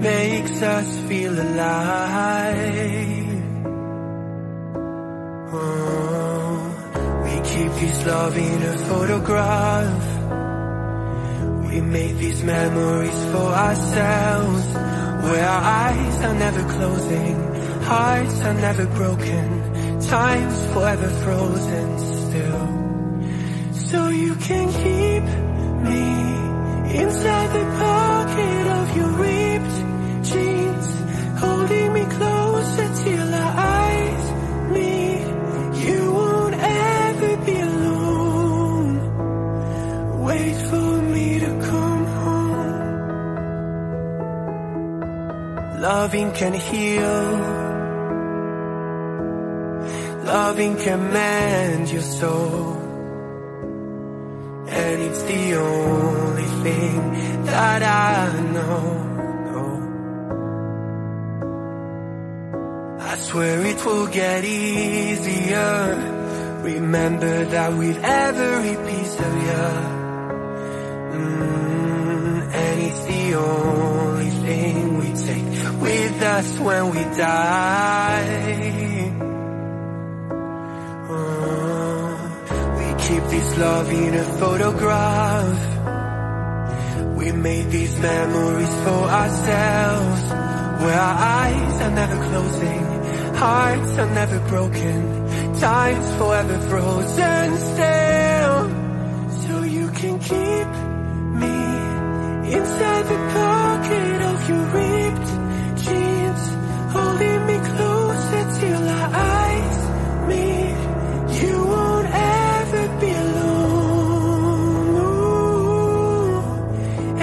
makes us feel alive. Oh, we keep this love in a photograph. We make these memories for ourselves, where our eyes are never closing, hearts are never broken, time's forever frozen still. So you can keep me Inside the pocket of your Holding me closer till our eyes meet You won't ever be alone. Wait for me to come home. Loving can heal. Loving can mend your soul. And it's the only thing that I know. Swear it will get easier. Remember that with every piece of you. Mm, and it's the only thing we take with us when we die. Oh, we keep this love in a photograph. We made these memories for ourselves, where our eyes are never closing, hearts are never broken, time's forever frozen still. So you can keep me inside the pocket of your ripped jeans, holding me closer till our eyes meet. You won't ever be alone.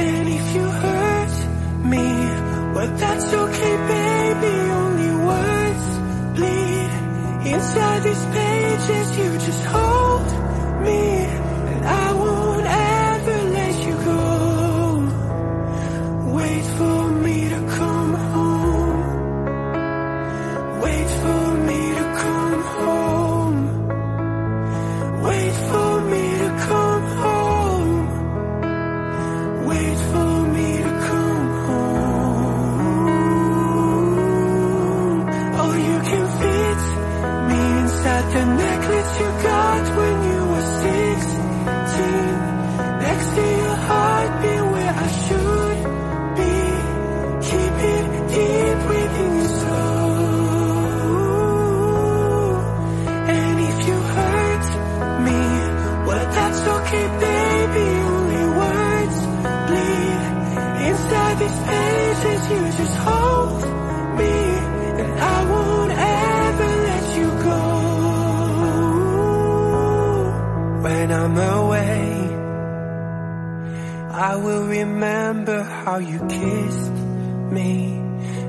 And if you hurt me, well that's okay, baby. Inside these pages. You just how you kissed me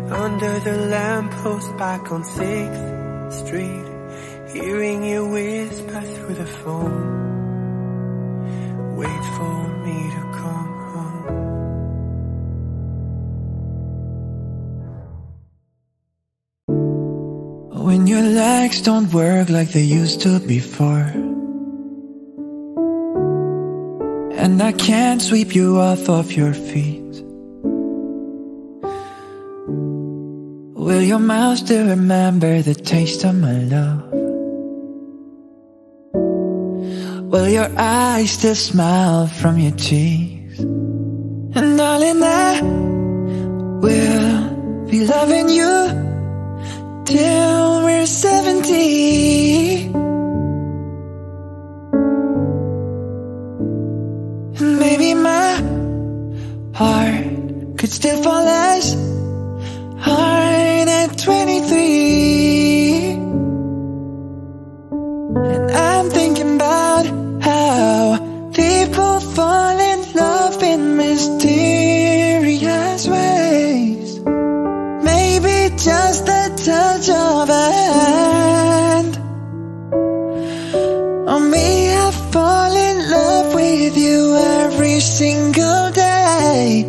under the lamppost back on 6th Street, hearing you whisper through the phone. Wait for me to come home. When your legs don't work like they used to before. And I can't sweep you off of your feet. Will your mouth still remember the taste of my love? Will your eyes still smile from your cheeks? And darling, I will be loving you till we're 70. And maybe my heart could still fall as hard 23 And I'm thinking about how People fall in love in mysterious ways. Maybe just the touch of a hand. Oh, or I fall in love with you every single day.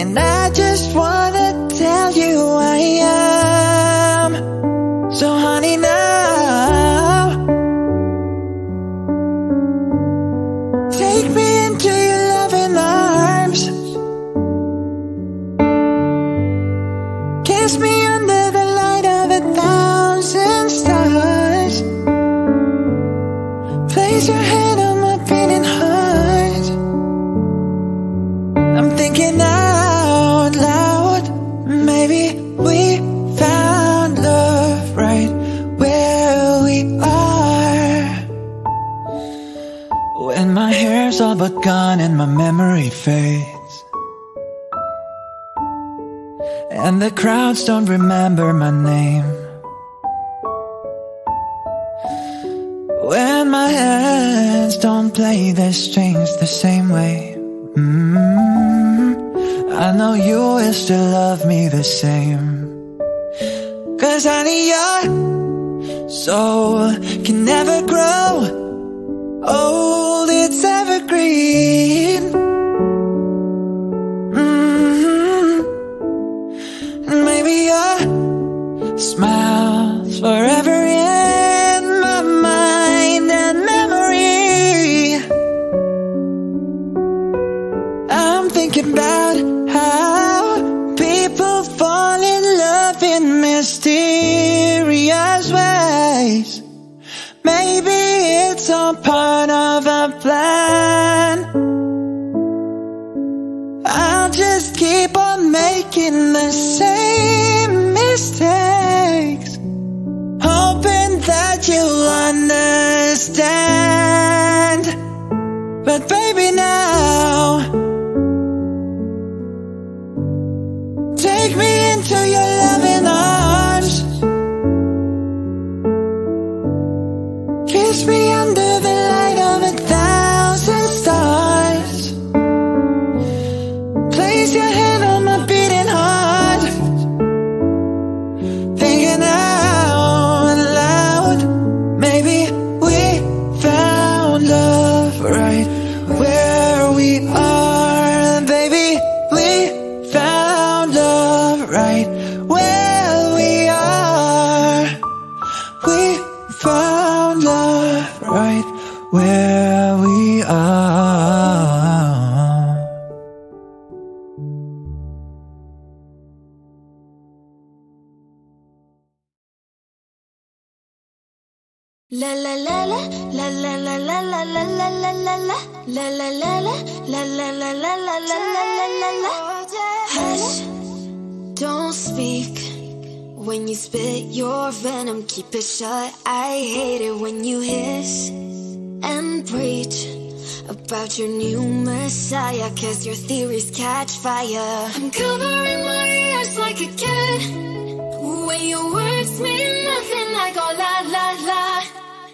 And I just wanna tell you I am. So honey but gone and my memory fades. And the crowds don't remember my name. When my hands don't play the strings the same way. Mm, I know you will still love me the same. Cause honey your soul can never grow old. It's green. Mm-hmm. Maybe a smile for every keep on making the same mistakes, hoping that you'll understand. But Hush, don't speak when you spit your venom. Keep it shut. I hate it when you hiss and preach about your new messiah. Cause your theories catch fire. I'm covering my ears like a kid. When your words mean nothing, I go la la la.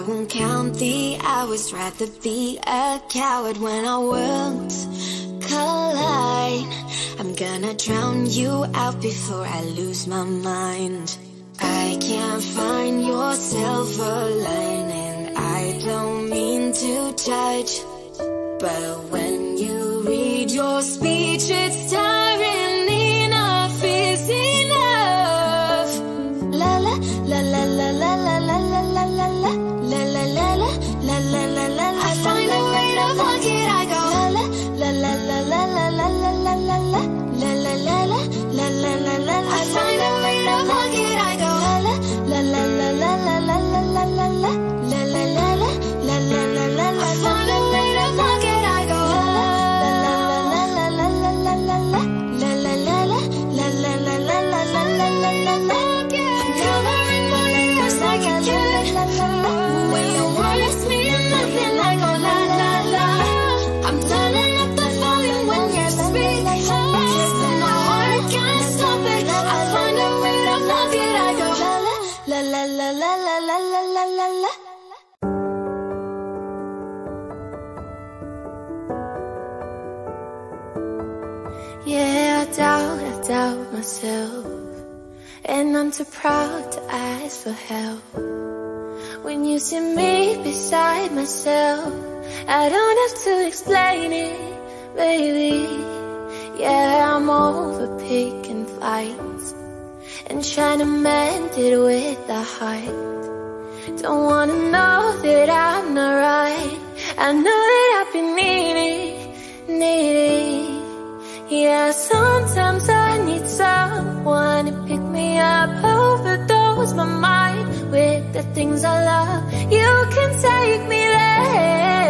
I won't count the hours. Rather be a coward when our worlds collide. I'm gonna drown you out before I lose my mind. I can't find your silver lining. I don't mean to judge, but when you read your speech, it's tiring. Enough is enough. La la la la la la la myself. And I'm too proud to ask for help. When you see me beside myself, I don't have to explain it, baby. Yeah, I'm over picking fights and trying to mend it with a heart. Don't wanna know that I'm not right. I know that I've been needy, needy. Yeah, sometimes I need someone to pick me up, overdose my mind with the things I love. You can take me there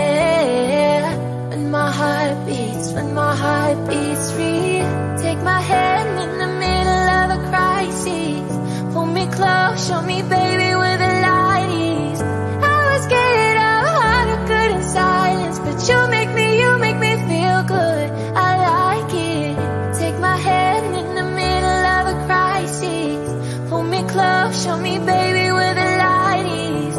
when my heart beats, when my heart beats free. Take my hand in the middle of a crisis, pull me close, show me, baby, where the light is. I was scared good in silence, but you make show me, baby, where the light is.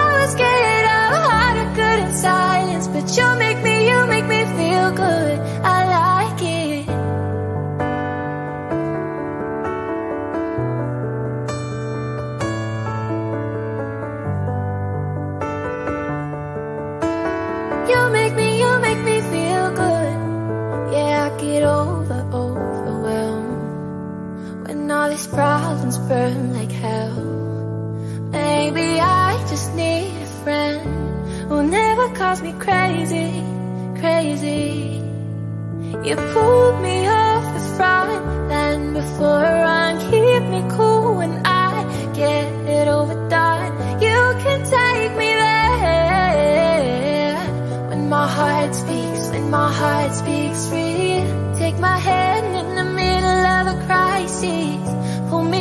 I was scared of to good in silence, but you make me, you make me feel good. I like it. You make me, you make me feel good. Yeah, I get over, overwhelmed when all these problems burn hell. Maybe I just need a friend who'll never cause me crazy, crazy. You pulled me off the front line before I keep me cool when I get overdone. You can take me there when my heart speaks, when my heart speaks free. Take my hand in the middle of a crisis,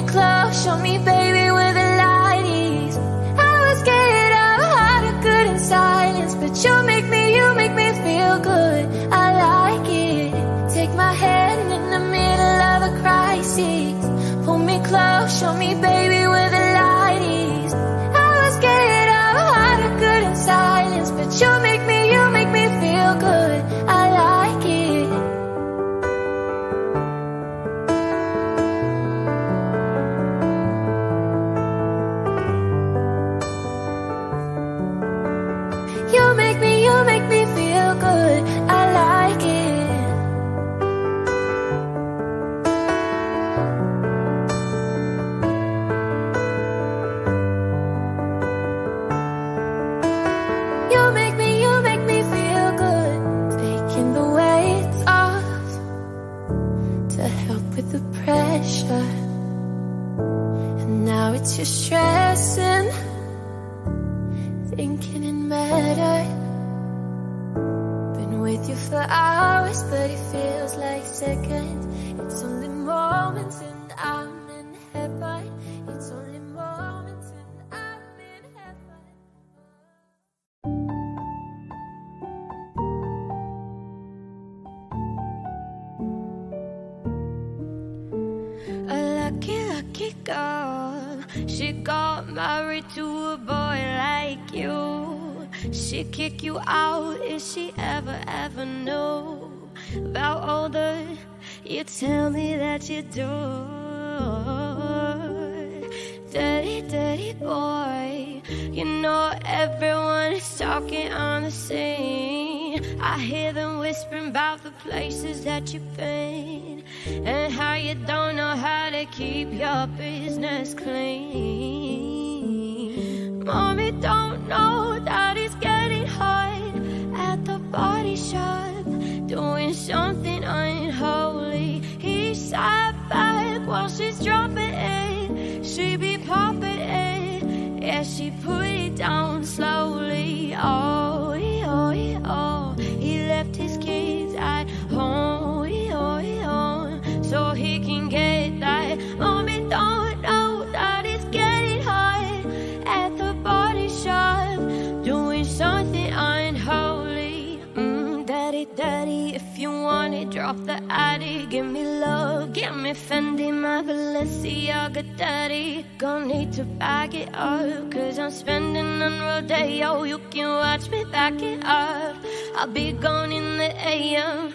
me close, show me, baby, where the light is. I was scared of how to good in silence, but you make me, you make me feel good. I like it. Take my hand in the middle of a crisis, pull me close, show me, baby, where the light is. I was scared of how to good in silence, but you make kick you out if she ever, ever know about all the you tell me that you do. Dirty, dirty boy. You know everyone is talking on the scene. I hear them whispering about the places that you've been and how you don't know how to keep your business clean. Mommy don't know that it's getting hot at the body shop, doing something unholy. He sat back while she's dropping it. She be popping it, yeah, she put it down slowly. Oh, oh, oh, he left his kids at home, oh, oh, so he want it, drop the addy. Give me love, give me Fendi, my Balenciaga daddy. Gonna need to back it up, cause I'm spending on Rodeo. You can watch me back it up. I'll be gone in the AM.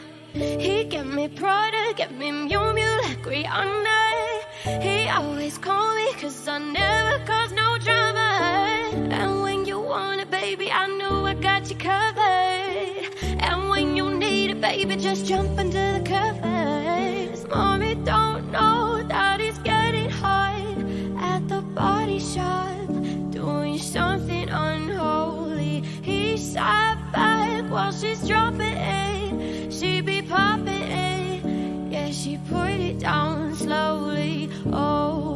He get me Prada, get me Miu Miu like Rihanna. He always call me cause I never cause no drama. And when you want it, baby, I know I got you covered. Baby, just jump under the covers. Mommy don't know that he's getting hot at the body shop, doing something unholy. He sat back while she's dropping it. She be popping it, yeah, she put it down slowly. Oh,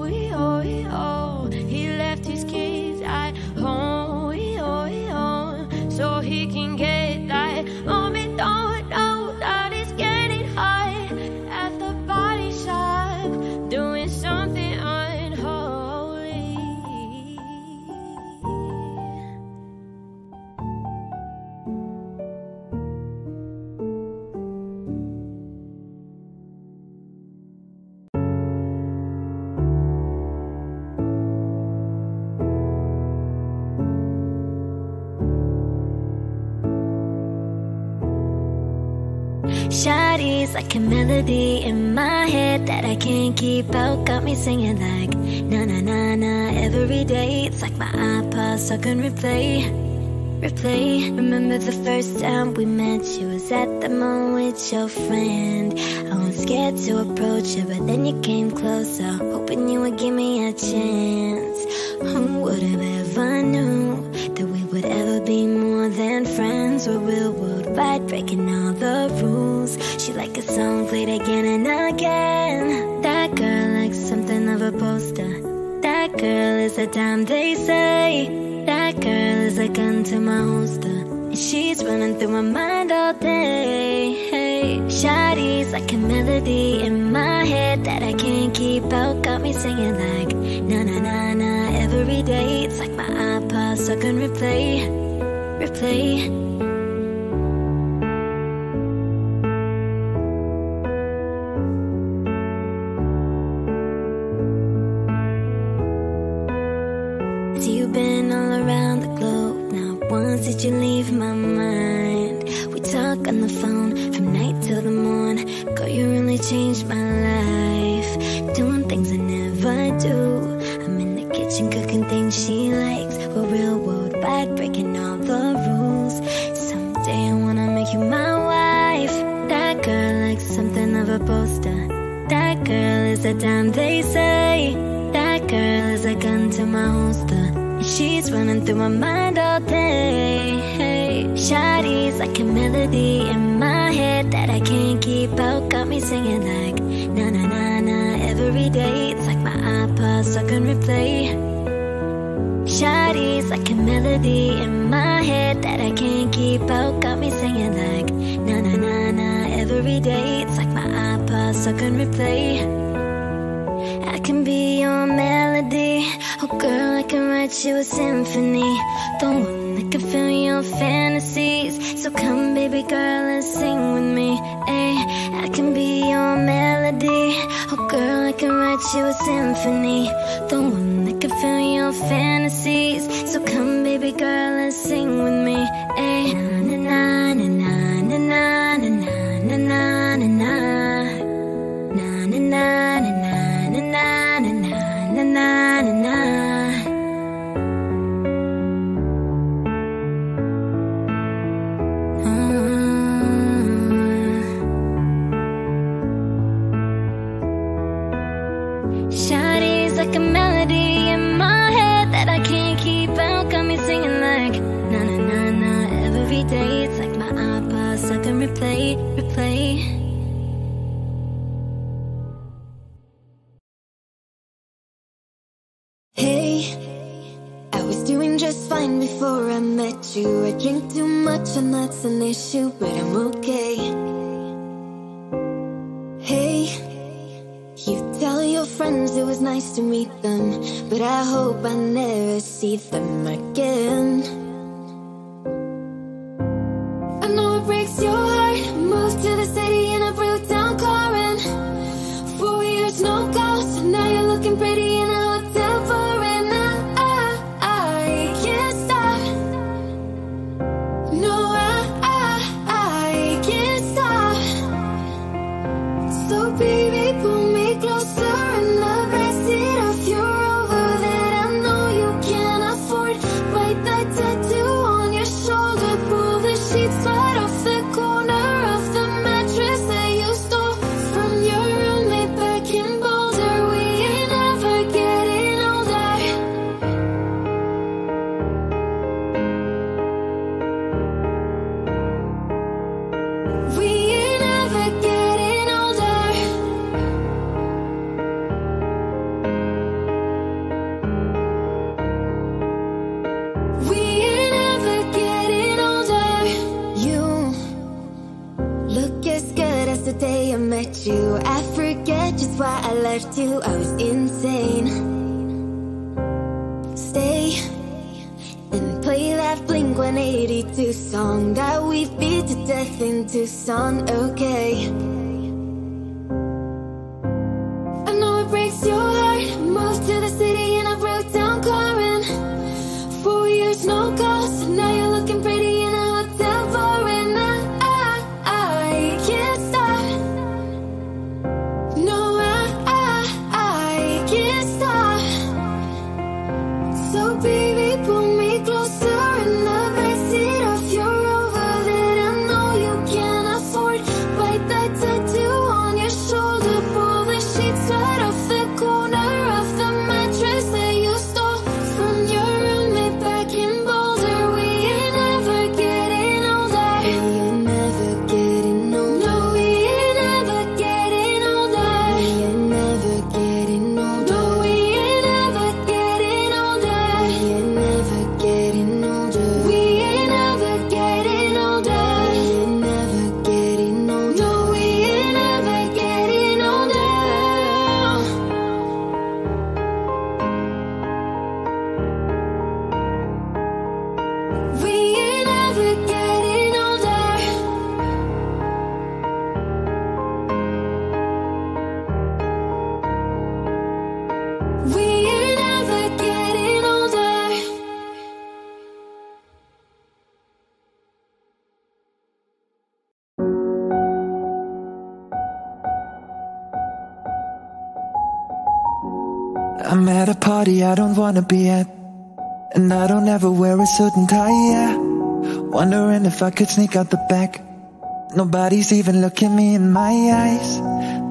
Shawty's like a melody in my head that I can't keep out. Got me singing like na na na na every day. It's like my iPod stuck on replay, replay. Remember the first time we met? You was at the mall with your friend. I was scared to approach you, but then you came closer, hoping you would give me a chance. Who would have ever knew that we would ever be more than friends? We're real worldwide, breaking all the rules. She like a song played again and again. That girl like something of a poster. That girl is a dime they say. That girl is a gun to my holster. And she's running through my mind all day. Hey, Shawty's like a melody in my head that I can't keep out. Got me singing like na na na na every day. It's like my iPod stuck on replay, replay. See you been all around the globe now. Once did you leave my mind? We talk on the phone till the morn. Girl, you really changed my life. Doing things I never do. I'm in the kitchen cooking things she likes. We're real worldwide, breaking all the rules. Someday I wanna make you my wife. That girl likes something of a poster. That girl is a dime they say. That girl is a gun to my holster. She's running through my mind all day. Shawty's like a melody in my head that I can't keep out. Got me singing like na na na na every day. It's like my iPod stuck on replay. Shawty's like a melody in my head that I can't keep out. Got me singing like na na na na every day. It's like my iPod stuck on replay. I can be your melody. Oh, girl, I can write you a symphony. That can fill your fantasies. So come, baby girl, and sing with me. Ay, I can be your melody. Oh, girl, I can write you a symphony. The one that can fill your fantasies. So come, baby girl, and sing with me. Ay, and that's an issue, but I'm okay. Hey, you tell your friends it was nice to meet them, but I hope I never see them again. I know it breaks your heart. Moved to the city in a broke down car and four years no calls. Now you're looking pretty left you, I was insane. Stay and play that Blink 182 song that we beat to death in Tucson, okay? I don't wanna be at And I don't ever wear a suit and tie, yeah. Wondering if I could sneak out the back. Nobody's even looking me in my eyes.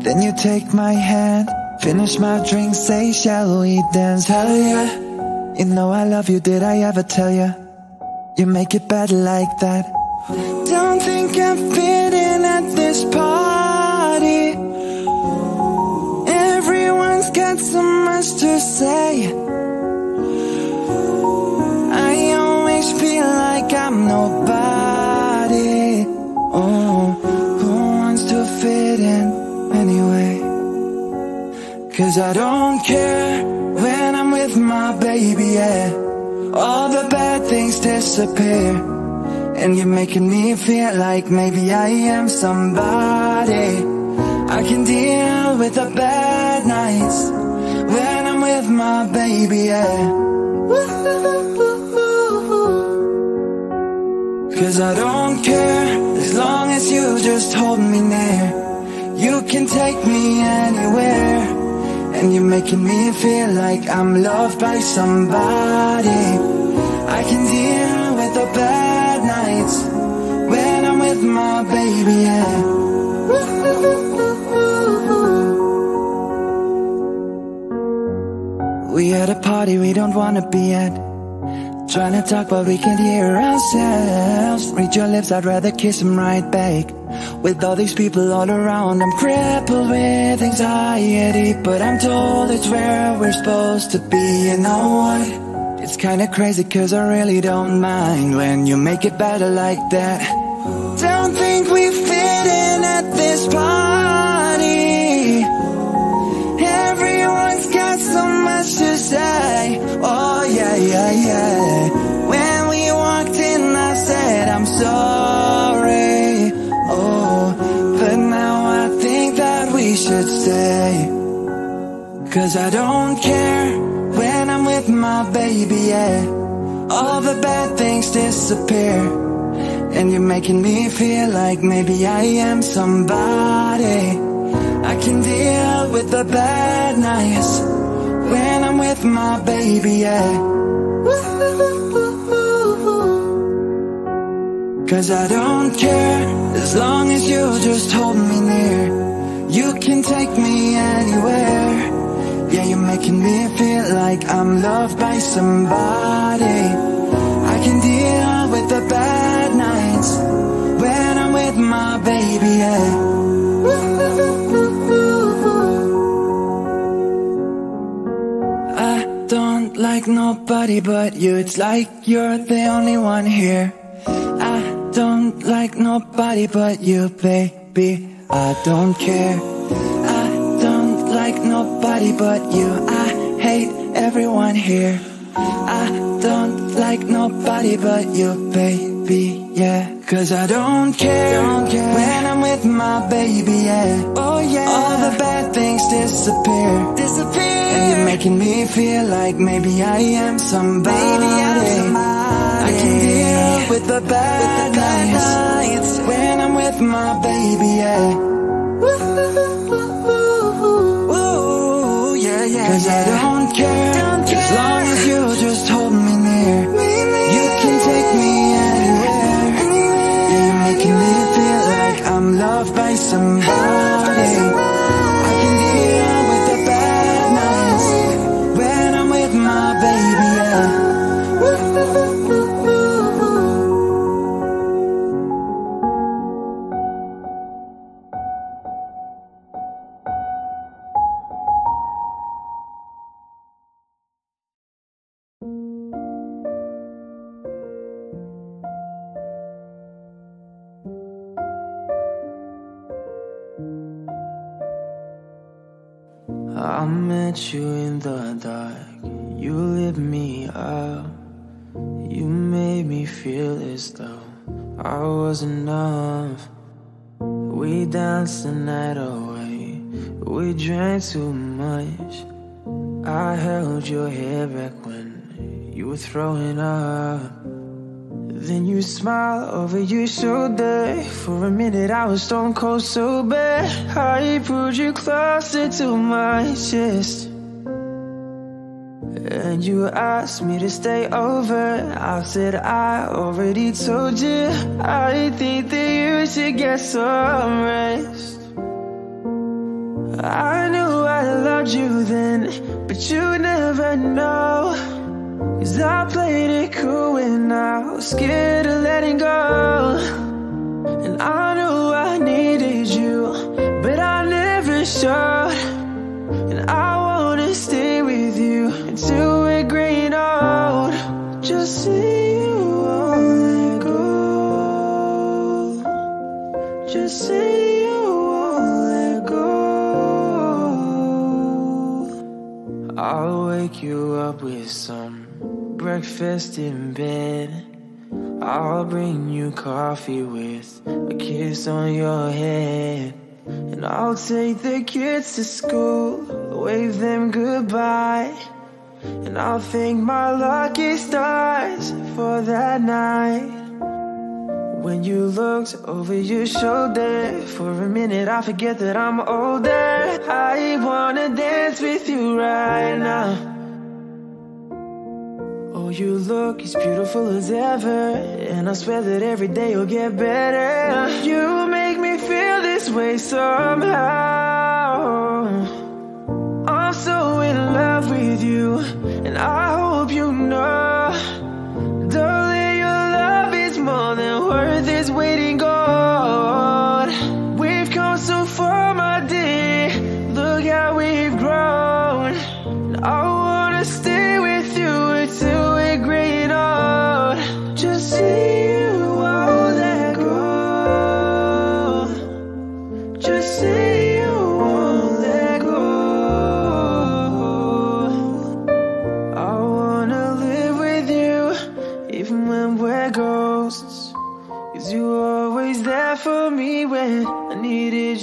Then you take my hand. Finish my drink, say shall we dance, hell yeah. You know I love you, did I ever tell ya? You make it better like that. Don't think I fit in at this party got so much to say. I always feel like I'm nobody. Oh, who wants to fit in anyway? Cause I don't care when I'm with my baby, yeah. All the bad things disappear. And you're making me feel like maybe I am somebody. I can deal with the bad nights when I'm with my baby, yeah. Cause I don't care as long as you just hold me near. You can take me anywhere. And you're making me feel like I'm loved by somebody. I can deal with the bad nights when I'm with my baby, yeah. We at a party we don't wanna be at. Trying to talk but we can't hear ourselves. Read your lips, I'd rather kiss them right back. With all these people all around, I'm crippled with anxiety. But I'm told it's where we're supposed to be. You know what? It's kinda crazy cause I really don't mind when you make it better like that. Don't think we fit in at this party. Much to say. Oh yeah, yeah, yeah. When we walked in, I said I'm sorry. Oh, but now I think that we should stay. Cause I don't care when I'm with my baby, yeah. All the bad things disappear. And you're making me feel like maybe I am somebody. I can deal with the bad nights with my baby, yeah. Cause I don't care as long as you just hold me near. You can take me anywhere. Yeah, you're making me feel like I'm loved by somebody. I can deal with the bad nights when I'm with my baby, yeah. Like nobody but you. It's like you're the only one here. I don't like nobody but you, baby. I don't care. I don't like nobody but you I hate everyone here I don't like nobody but you, baby, yeah Cause I don't care, don't care when I'm with my baby, yeah. Oh yeah. All the bad things disappear, disappear. And you're making me feel like maybe I am somebody, I'm somebody. I can deal with the bad, with the bad nights, nights. When I'm with my baby, yeah. Cause I don't loved You in the dark, you lit me up. You made me feel as though I was enough. We danced the night away, we drank too much. I held your hair back when you were throwing up. Then you smile over your shoulder For a minute I was stone cold sober I pulled you closer to my chest And you asked me to stay over. I said I already told you. I think that you should get some rest. I knew I loved you then But you never know. Cause I played it cool when I was scared of letting go. And I knew I needed you But I never showed. And I Until we're growing old Just say you let go Just say you go I'll wake you up with some breakfast in bed. I'll bring you coffee with a kiss on your head. And I'll take the kids to school, wave them goodbye. And I'll thank my lucky stars for that night. When you looked over your shoulder For a minute I forget that I'm older. I wanna dance with you right now. Oh, you look as beautiful as ever And I swear that every day you'll get better. You make me feel this way somehow I'm so in love with you And I hope you know. Darling, your love is more than worth its weight in gold. We've come so far, my dear. Look how we've grown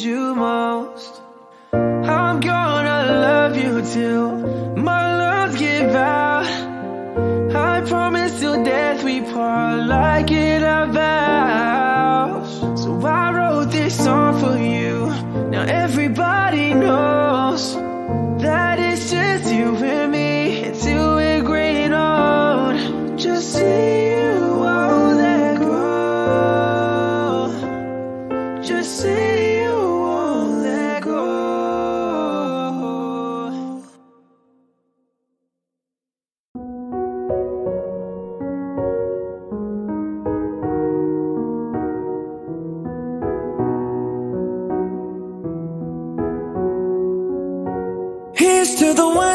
you most. I'm gonna love you till my lungs give out. I promise till death we part like in our vows. So I wrote this song for you. Now everybody knows that it's just you and me until we're growing old. Just see you.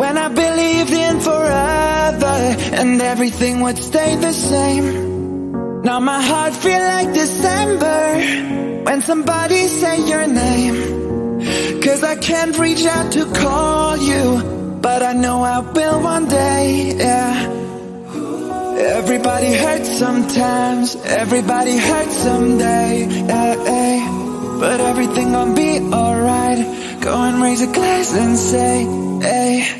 When I believed in forever And everything would stay the same. Now my heart feel like December When somebody say your name. Cause I can't reach out to call you But I know I will one day, yeah. Everybody hurts sometimes Everybody hurts someday, yeah, yeah. But everything gon' be alright. Go and raise a glass and say, hey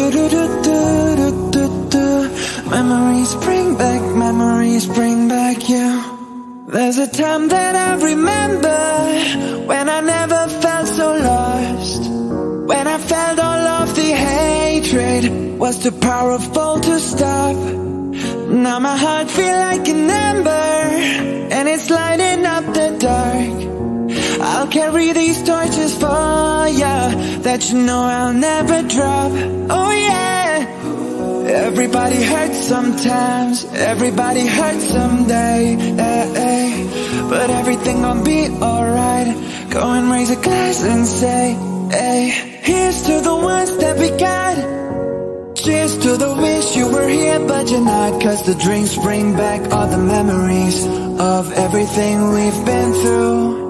your Memories bring back, memories bring back you. There's a time that I remember When I never felt so lost. When I felt all of the hatred Was too powerful to stop. Now my heart feel like an ember And it's lighting up the dark I'll carry these torches for ya That you know I'll never drop. Oh yeah. Everybody hurts sometimes. Everybody hurts someday. Eh, eh. But everything gon' be alright. Go and raise a glass and say hey. Here's to the ones that we got. Cheers to the wish you were here but you're not. Cause the drinks bring back all the memories Of everything we've been through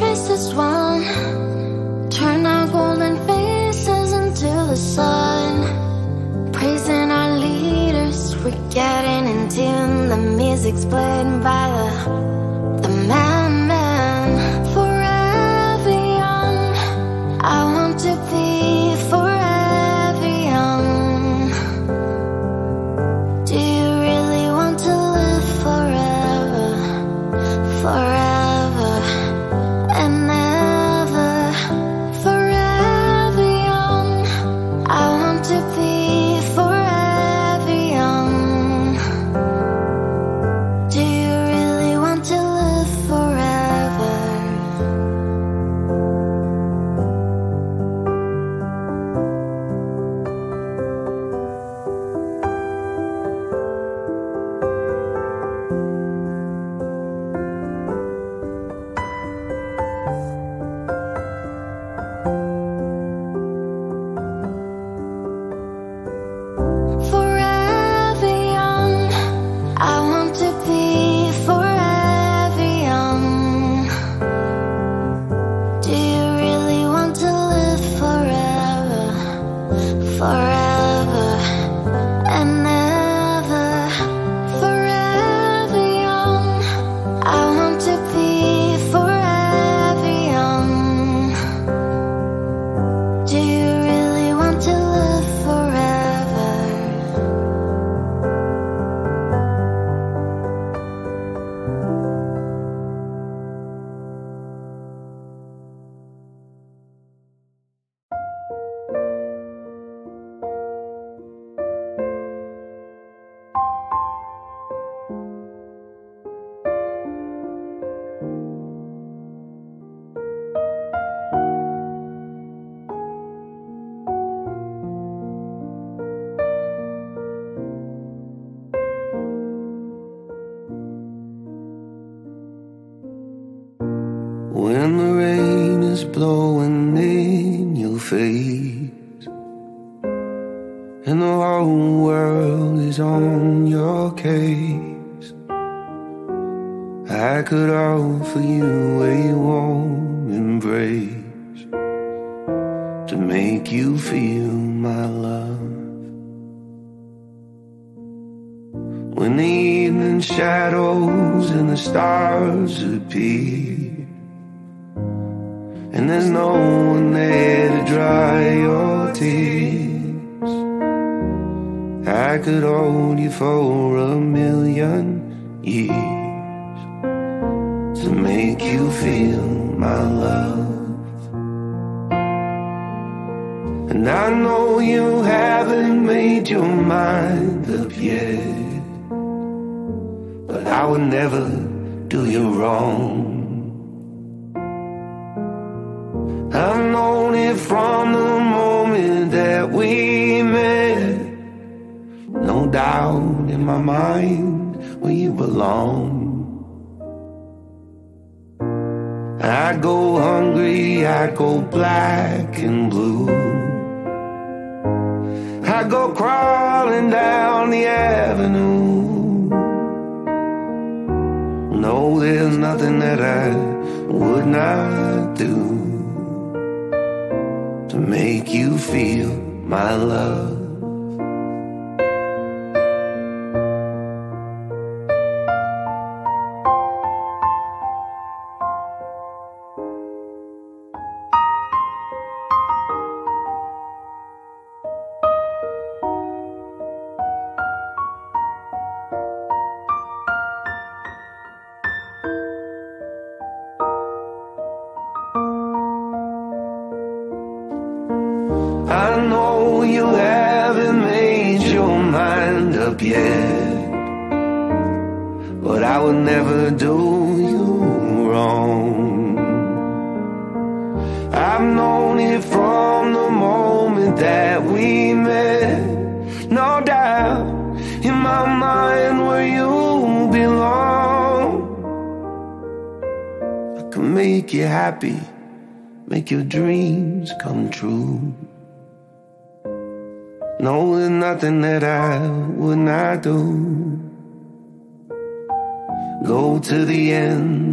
When this race is won? Turn our golden faces into the sun. Praising our leaders, we're getting in tune. The music's played by the from the moment that we met. No doubt in my mind where you belong. I go hungry, I go black and blue. I go crawling down the avenue. No, there's nothing that I would not do to make you feel my love.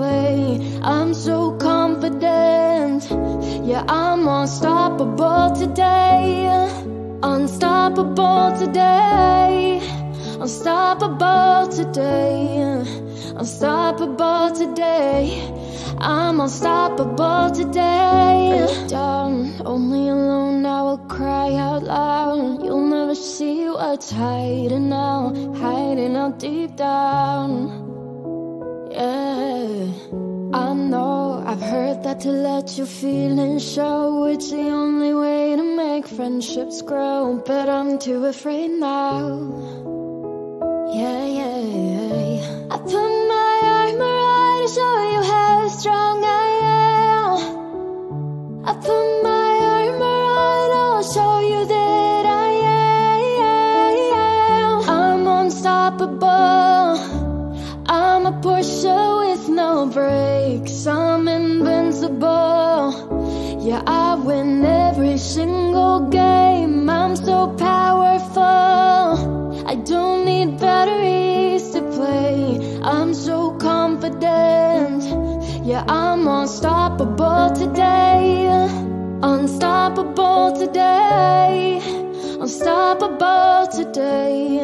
Play. I'm so confident. Yeah, I'm unstoppable today. Unstoppable today. Unstoppable today. Unstoppable today. I'm unstoppable today. Down, only alone, I will cry out loud. You'll never see what's hiding now, hiding out deep down. Yeah, I know I've heard that to let your feelings show. It's the only way to make friendships grow, but I'm too afraid now. Yeah, yeah, yeah. I put my armor on to show you how strong I am. I put my armor on, I'll brakes. I'm invincible. Yeah, I win every single game. I'm so powerful. I don't need batteries to play. I'm so confident. Yeah, I'm unstoppable today. Unstoppable today. Unstoppable today.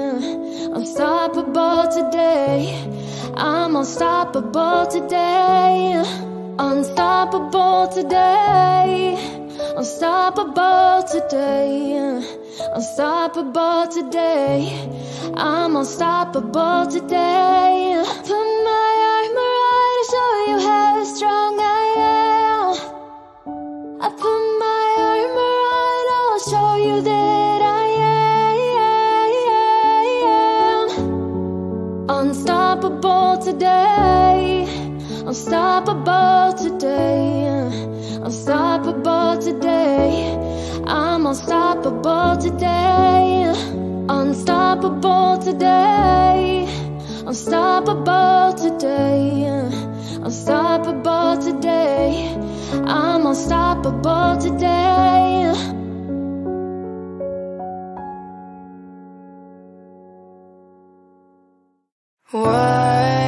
Unstoppable today. I'm unstoppable today. Unstoppable today. Unstoppable today. Unstoppable today. I'm unstoppable today. Put my armor on to show you how strong I am. I put my armor on, I'll show you that I Unstoppable today. Unstoppable today. Unstoppable today. I'm unstoppable today. Unstoppable today. Unstoppable today. Unstoppable today. I'm unstoppable today. Wise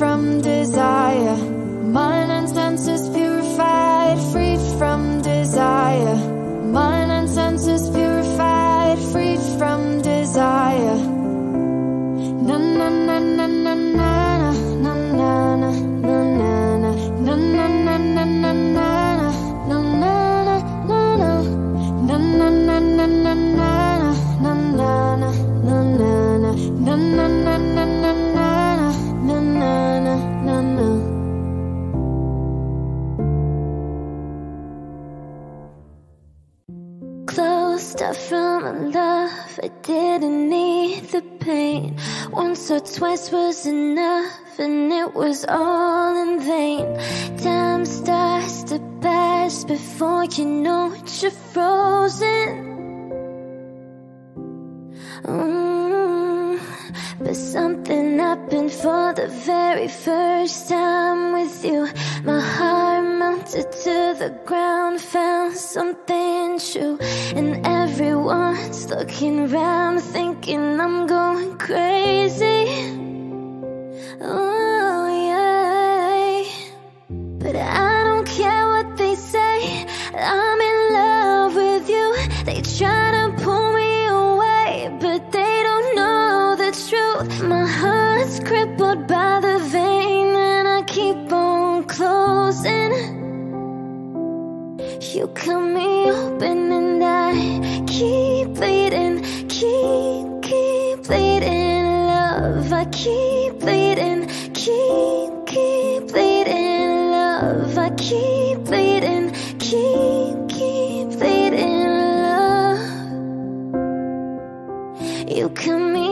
from desire. Mine pain. Once or twice was enough, and it was all in vain. Time starts to pass before you know it, you're frozen. Mm -hmm. But something happened for the very first time with you. My heart mounted to the ground, found something true. And everyone's looking round, thinking I'm going crazy. Oh, yeah. But I don't care what they say, I'm in love with you. They try to it's true. My heart's crippled by the vein, and I keep on closing. You cut me open, and I keep bleeding, keep, keep bleeding. Love, I keep bleeding, keep, keep bleeding. Love, I keep bleeding, keep, keep bleeding. Love, you cut me.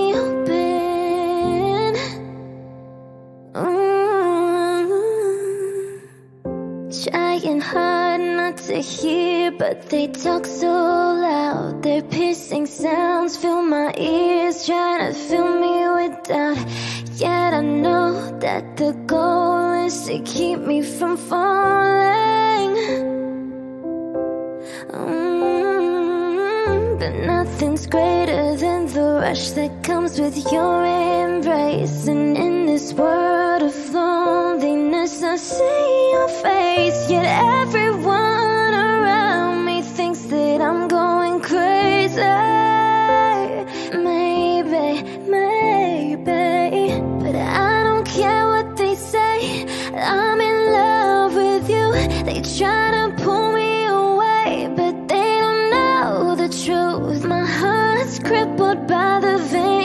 Hard not to hear, but they talk so loud. Their piercing sounds fill my ears, trying to fill me with doubt. Yet I know that the goal is to keep me from falling. But nothing's greater than the rush that comes with your embrace. And in this world of loneliness, I see your face. Yet everyone around me thinks that I'm going crazy. Maybe, maybe, but I don't care what they say. I'm in love with you. They try to pull me crippled by the vein,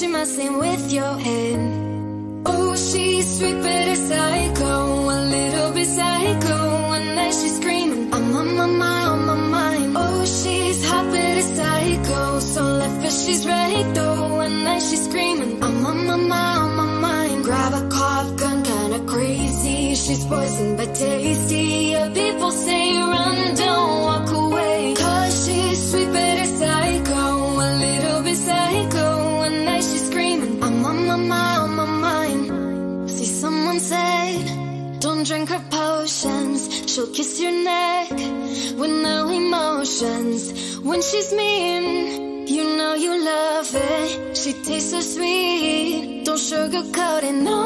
she messing with your head. Oh, she's sweet but a psycho, a little bit psycho. And then she's screaming, I'm on my mind, on my mind. Oh, she's hot but a psycho, so left but she's right though. And then she's screaming, I'm on my mind, on my mind. Grab a cough gun, kinda crazy. She's poison but tasty. Your neck with no emotions. When she's mean, you know you love it. She tastes so sweet. Don't sugarcoat it, no,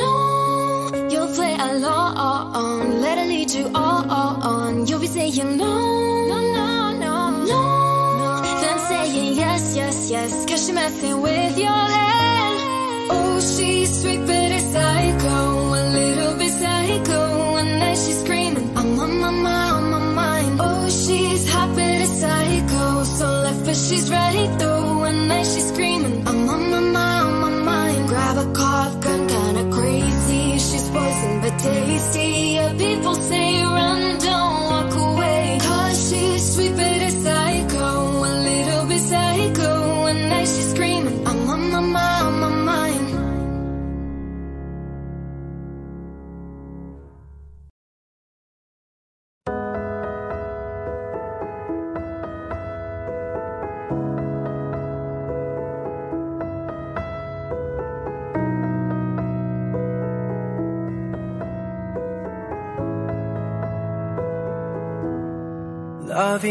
no. You'll play along, let her lead you all on. You'll be saying no, no, no, no, no. no, Then saying yes, yes, yes. Cause she messing with your head. Oh, she's sweet but a psycho, oh. She's ready though. One night she's screaming, I'm on my mind, on my mind. Grab a cough gun, kinda crazy. She's poison but tasty. Yeah, people say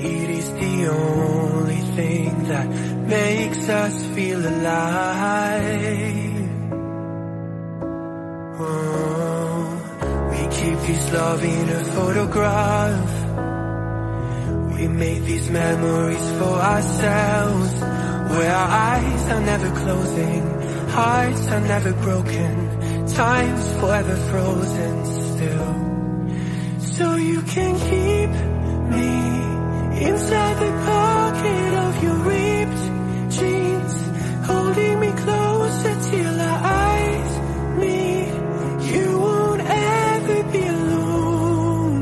It is the only thing that makes us feel alive. Oh, we keep this love in a photograph. We make these memories for ourselves. Where our eyes are never closing, hearts are never broken, time's forever frozen still. So you can keep me inside the pocket of your ripped jeans, holding me closer till our eyes meet. You won't ever be alone.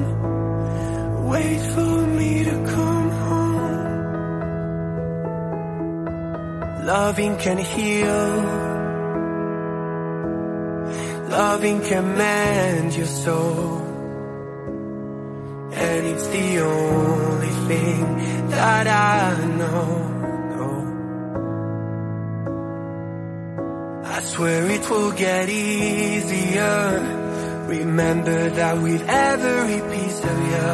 Wait for me to come home. Loving can heal. Loving can mend your soul. It's the only thing that I know. I swear it will get easier. Remember that with every piece of you.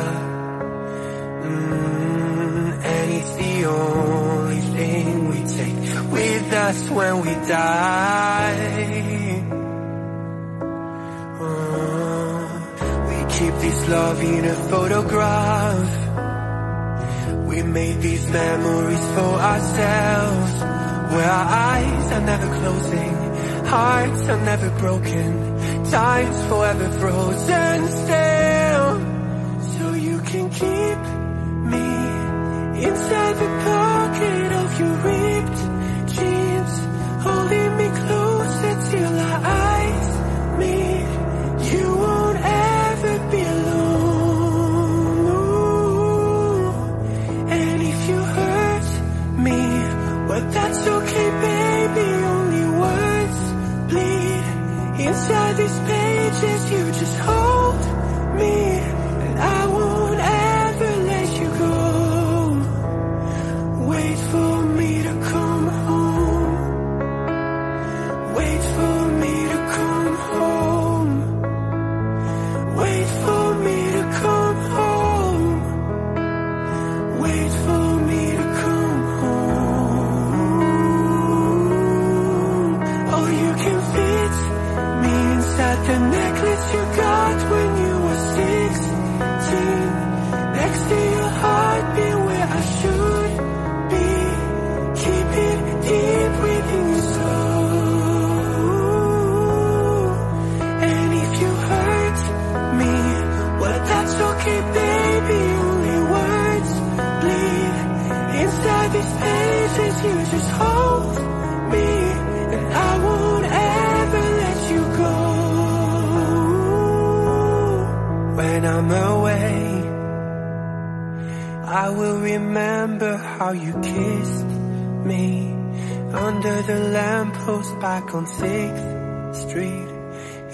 Mm, and it's the only thing we take with us when we die. Keep this love in a photograph. We made these memories for ourselves. Where our eyes are never closing, hearts are never broken, time's forever frozen still. So you can keep me inside the pocket of your ripped jeans, holding me closer till our eyes pages how you kissed me Under the lamppost back on 6th Street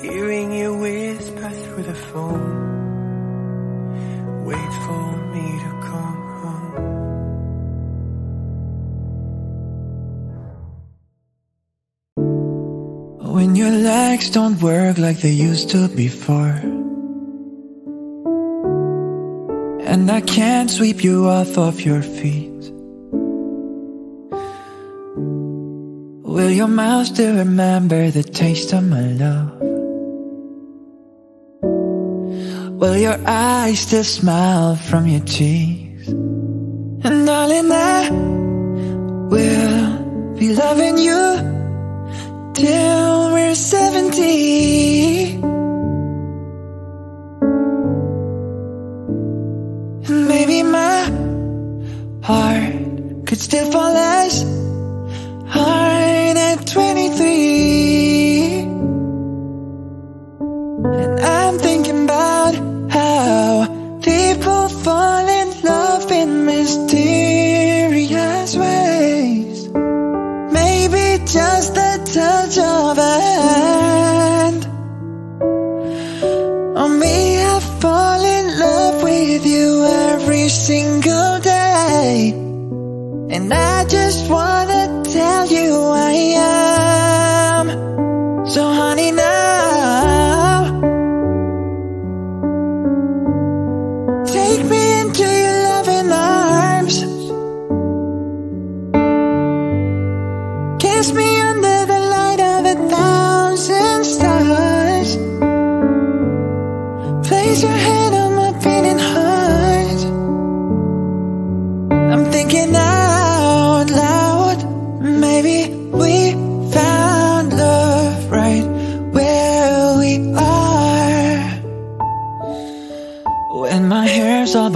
Hearing you whisper through the phone Wait for me to come home When your legs don't work like they used to before. And I can't sweep you off of your feet. Will your mouth still remember the taste of my love? Will your eyes still smile from your cheeks? And darling, I will be loving you till we're 70. And maybe my heart could still fall as hard 23.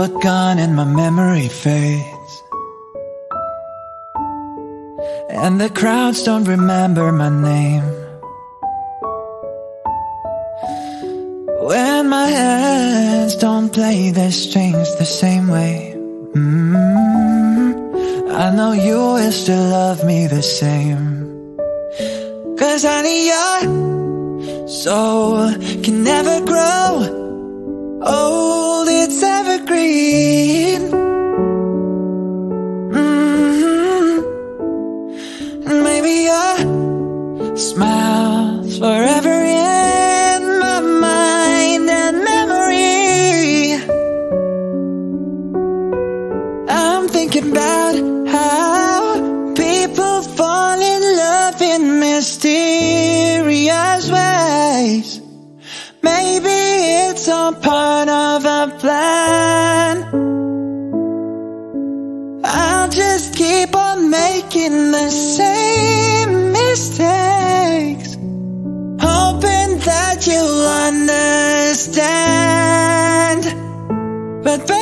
But gone and my memory fades. And the crowds don't remember my name. When my hands don't play the strings the same way. mm I know you will still love me the same. Cause honey, your soul can never grow old, it's evergreen. Mhm. And maybe your smile's forever on making the same mistakes, hoping that you'll understand. But baby,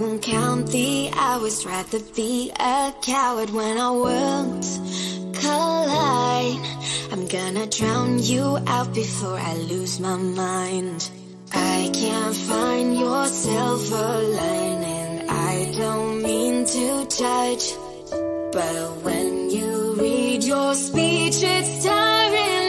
won't count the hours. Rather be a coward when our worlds collide. I'm gonna drown you out before I lose my mind. I can't find your silver lining. I don't mean to judge, but when you read your speech, it's tiring.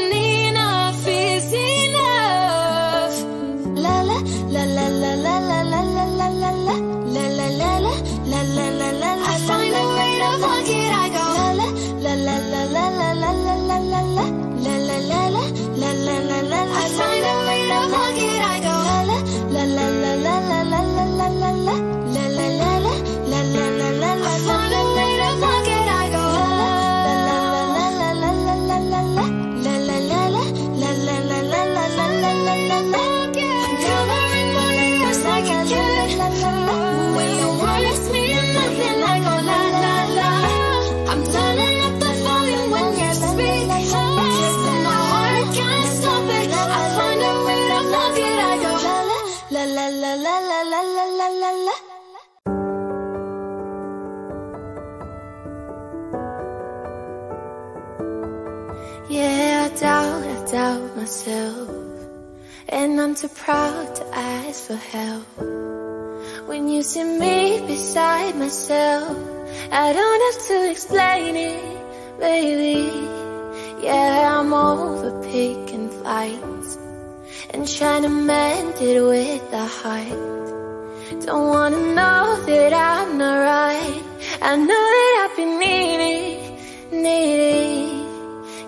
Myself. And I'm too proud to ask for help. When you see me beside myself, I don't have to explain it, baby. Yeah, I'm over picking fights and trying to mend it with a heart. Don't wanna know that I'm not right. I know that I've been needing, needing.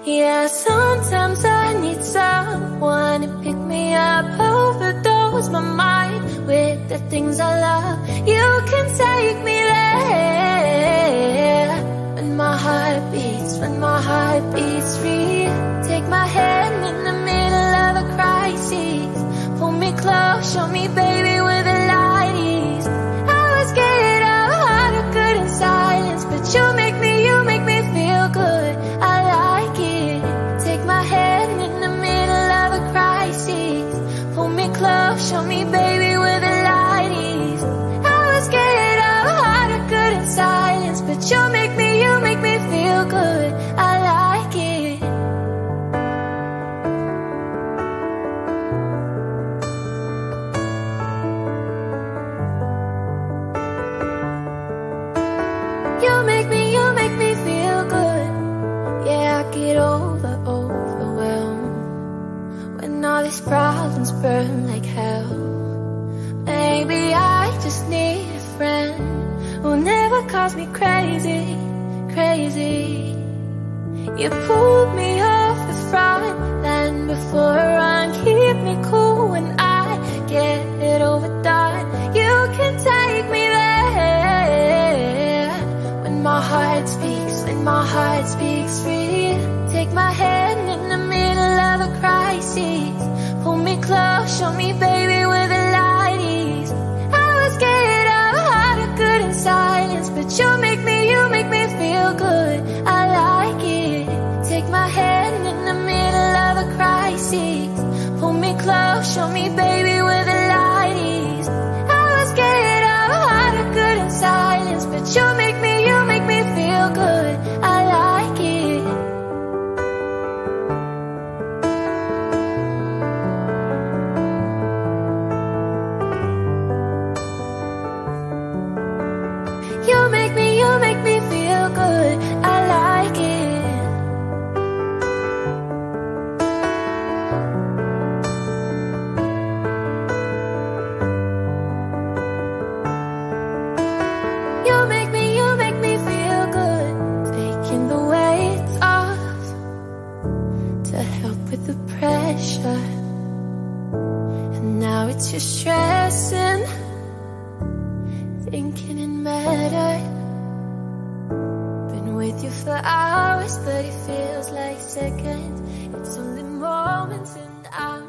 Yeah, sometimes I need someone to pick me up, overdose my mind with the things I love. You can take me there when my heart beats, when my heart beats free. Take my hand in the middle of a crisis, pull me close, show me, baby, where the light is. I was scared of how to good in silence, but you problems burn like hell. Maybe I just need a friend who'll never cause me crazy, crazy. You pulled me off the front line before I keep me cool when I get overdone. You can take me there when my heart speaks, when my heart speaks free. Take my hand in the middle of a crisis, close, show me baby where the light is. I was scared of how good in silence, but you make me, you make me feel good. I like it. Take my hand in the middle of a crisis. Pull me close, show me baby where the light is. I was scared of how good in silence, but you make me, you make me feel good. I distressing Thinking it mattered. Been with you for hours But it feels like seconds. It's only moments and hours.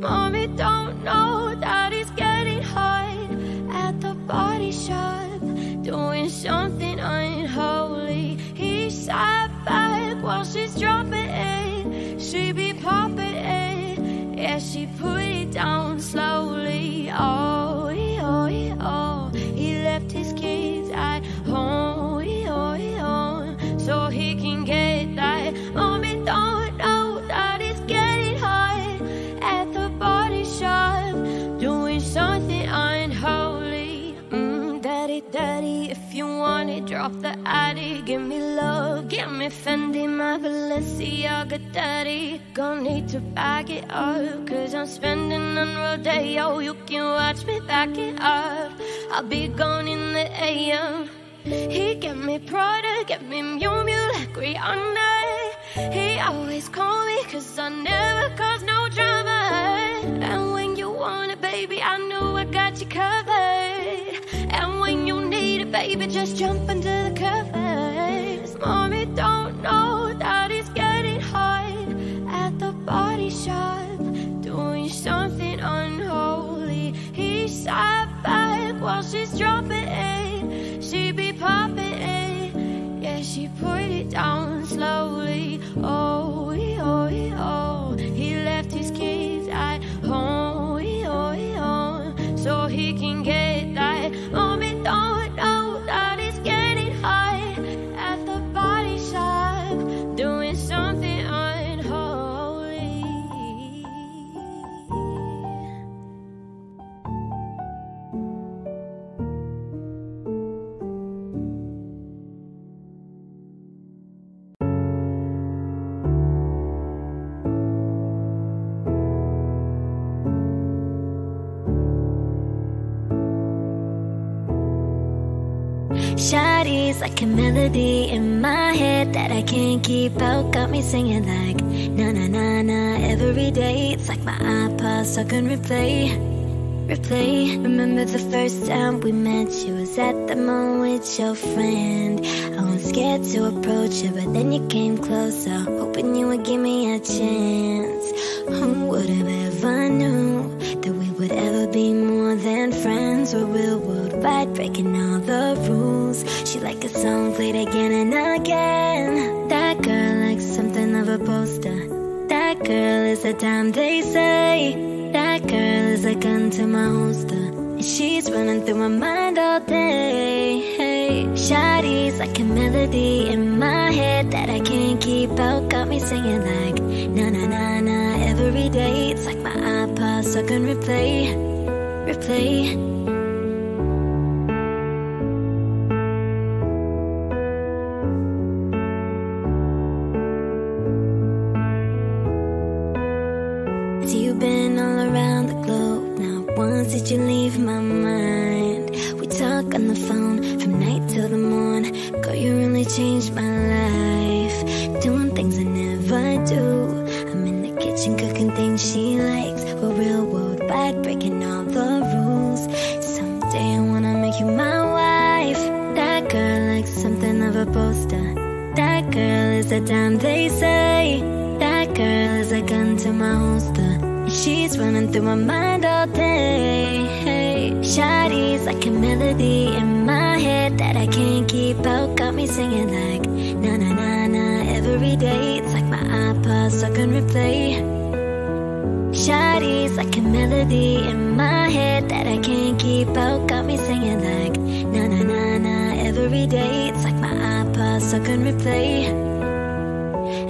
Mommy don't know that he's getting high at the body shop, doing something unholy. He sat back while she's dropping it. She be popping it, yeah. She put it down slowly. Oh, oh, drop the addy. Give me love, give me Fendi, my Balenciaga daddy. Gonna need to back it up, cause I'm spending on Rodeo. You can watch me back it up. I'll be gone in the AM. He get me Prada, get me Miu Miu like Rihanna. He always call me cause I never cause no drama. And when you want it, baby, I know I got you covered. And when you baby, just jump into the covers. Mommy don't know that he's getting high at the body shop, doing something unholy. He sat back while she's dropping it. She be popping it, yeah. She put it down slowly. Oh, Shawty's like a melody in my head that I can't keep out. Got me singing like na na na na every day. It's like my iPod stuck on replay, replay. Remember the first time we met? You was at the mall with your friend. I was scared to approach you, but then you came closer, hoping you would give me a chance. Who would have ever knew that we would ever be more than friends? We're real worldwide, breaking all the rules. She like a song played again and again. That girl likes something of a poster. That girl is a dime they say. That girl is a gun to my holster. And she's running through my mind all day. Shawty's like a melody in my head that I can't keep out. Got me singing like na na na na every day. It's like my iPod stuck on replay, replay. So you've been all around the globe. Now once did you leave my mind? We talk on the phone the. Girl, you really changed my life. Doing things I never do. I'm in the kitchen cooking things she likes. We're real worldwide, breaking all the rules. Someday I wanna make you my wife. That girl likes something of a poster. That girl is a dime they say. That girl is a gun to my holster. She's running through my mind all day. Shawty's like a melody in my head that I can't keep out. Got me singing like na na na na every day. It's like my iPod stuck on replay. Shawty's like a melody in my head that I can't keep out. Got me singing like na na na na every day. It's like my iPod stuck on replay.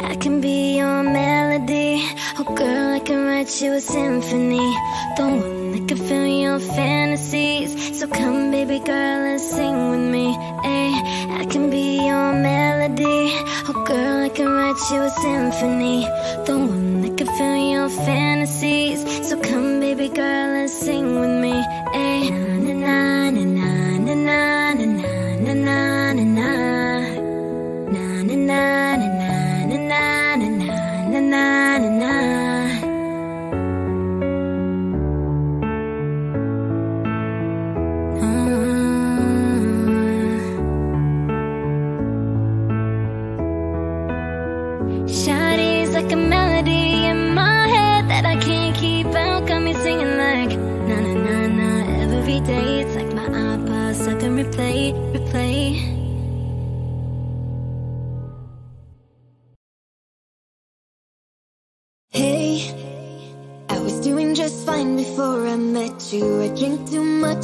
I can be your melody. Oh, girl, I can write you a symphony. Don't can fill your fantasies. So come, baby girl, and sing with me. Ay, I can be your melody. Oh, girl, I can write you a symphony. The one that can fill your fantasies. So come, baby girl, and sing with me. Ay,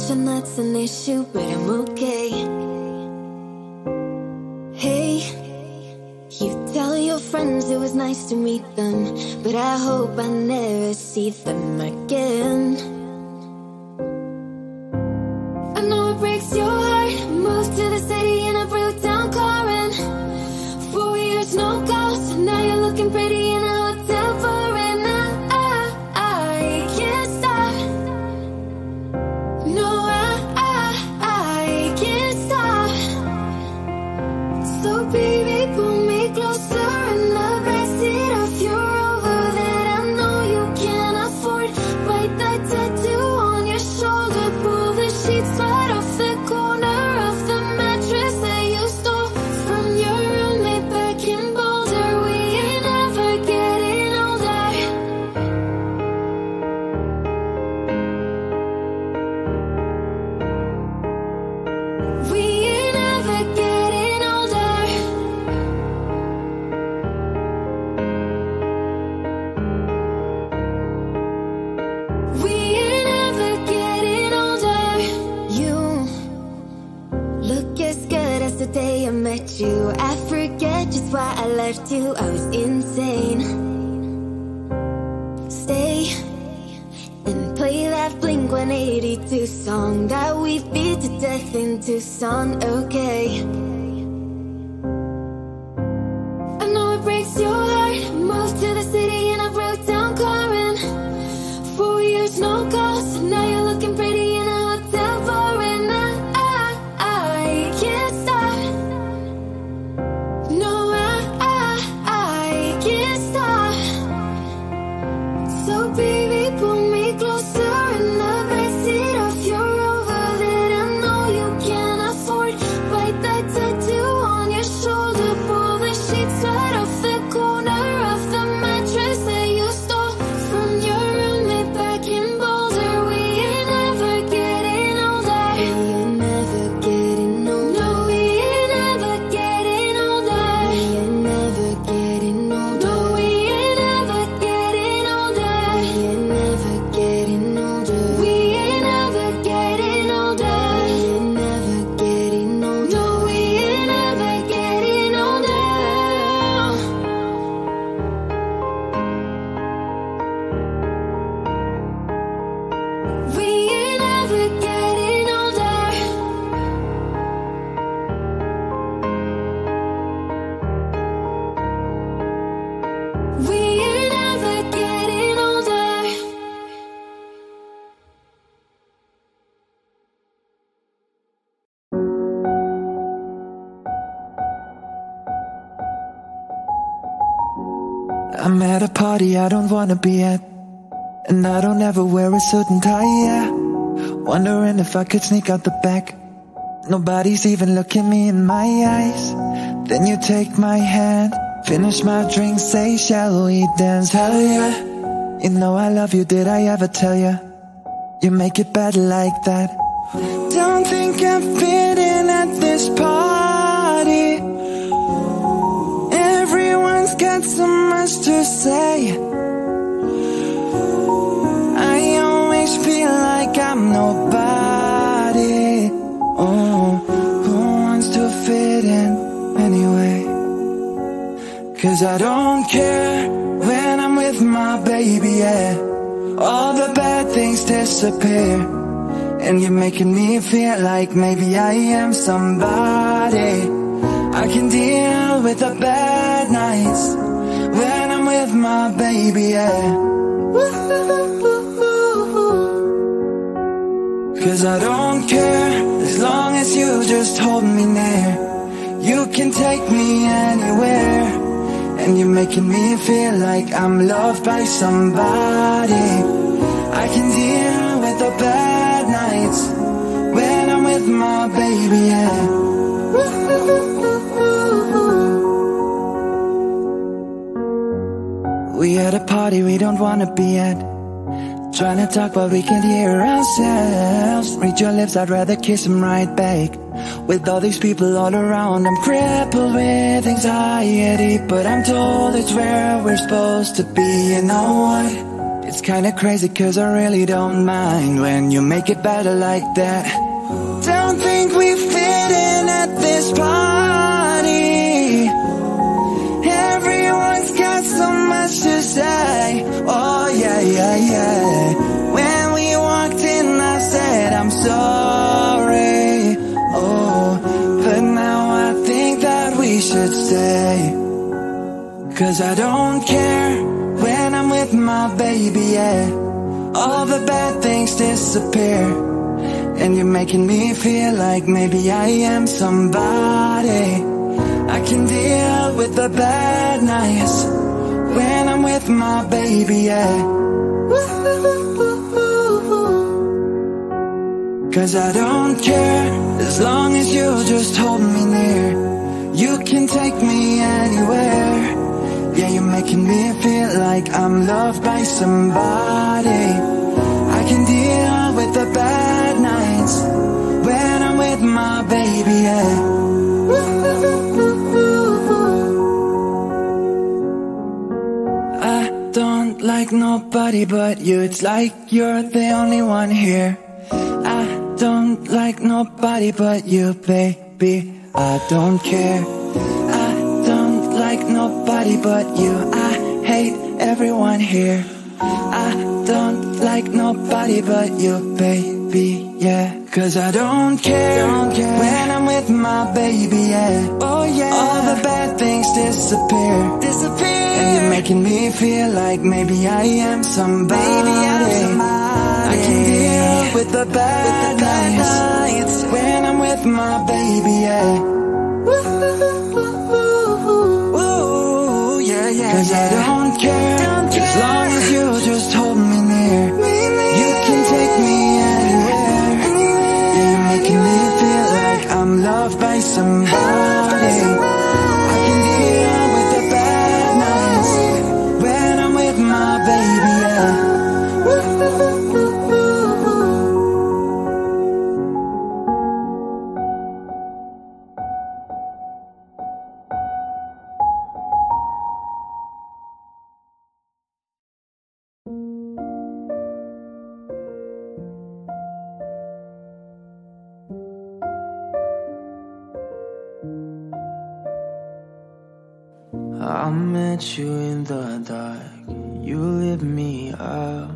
and that's an issue, but I'm okay. Hey, you tell your friends it was nice to meet them, but I hope I never see them again. I know it breaks your heart. to sun. Oh, I don't wanna be at And I don't ever wear a suit and tie, yeah. Wondering if I could sneak out the back. Nobody's even looking me in my eyes. Then you take my hand Finish my drink, say shall we dance, hell yeah. You know I love you, did I ever tell you You make it better like that. Don't think I'm fitting at this party. Everyone's got so much to say. like I'm nobody. Oh, Who wants to fit in anyway? Cause I don't care when I'm with my baby, yeah. All the bad things disappear. And you're making me feel like maybe I am somebody. I can deal with the bad nights When I'm with my baby, yeah. Cause I don't care as long as you just hold me near. You can take me anywhere and you're making me feel like I'm loved by somebody. I can deal with the bad nights When I'm with my baby, yeah. We at a party we don't wanna be at Trying to talk but we can't hear ourselves. Read your lips, I'd rather kiss them right back. With all these people all around I'm crippled with anxiety. But I'm told it's where we're supposed to be You know what? It's kinda crazy cause I really don't mind When you make it better like that. Don't think we fit in at this party. Everyone's got so much to say. Oh yeah, yeah, When we walked in I said I'm sorry. Oh, but now I think that we should stay. Cause I don't care when I'm with my baby, yeah. All the bad things disappear. And you're making me feel like maybe I am somebody. I can deal with the bad nights When with my baby, yeah. Cause I don't care as long as you just hold me near. You can take me anywhere. Yeah, you're making me feel like I'm loved by somebody. I can deal with the bad nights When I'm with my baby, yeah like nobody but you. It's like you're the only one here. I don't like nobody but you, baby. I don't care. I don't like nobody but you. I hate everyone here I don't like nobody but you, baby, yeah. Cause I don't care, don't care When I'm with my baby, yeah. Oh yeah. All the bad things disappear. Disappear. And you're making me feel like maybe I am somebody, Maybe I'm somebody. I can deal with the bad, with the bad nights. nights When I'm with my baby, yeah. Ooh, yeah, yeah Cause yeah. I don't I met you in the dark. You lit me up.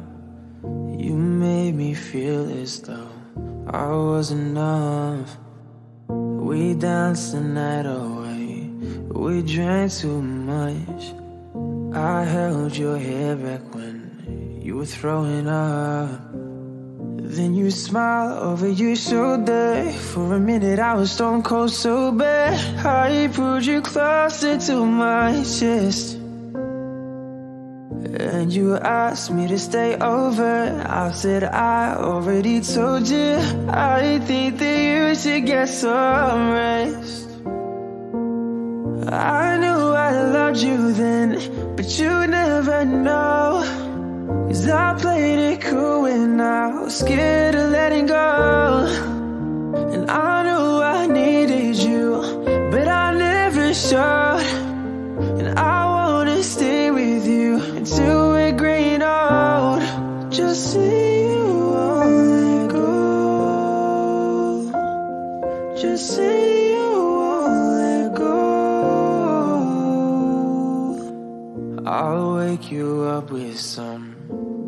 You made me feel as though I was enough. We danced the night away. We drank too much. I held your hair back when you were throwing up. Then you smile over your shoulder. For a minute, I was stone cold sober. I pulled you closer to my chest. And you asked me to stay over. I said, I already told you. I think that you should get some rest. I knew I loved you then, but you never know. Cause I played it cool when I was scared of letting go. And I knew I needed you, but I never showed. And I wanna stay with you until we're growing old. Just say you won't let go. Just say you won't let go. I'll wake you up with some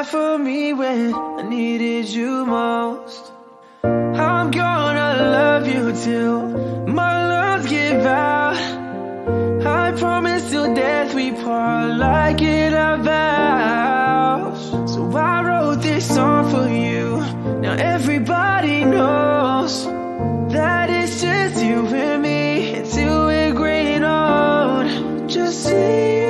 there for me when I needed you most. I'm gonna love you till my lungs give out. I promise till death we part like in our vows. So I wrote this song for you. Now everybody knows that it's just you and me until we're grey and old. Just see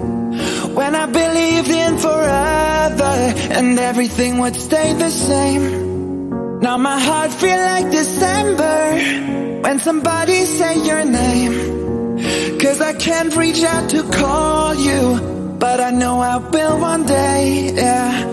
When I believed in forever and everything would stay the same. Now my heart feel like December when somebody say your name. Cause I can't reach out to call you, but I know I will one day, yeah.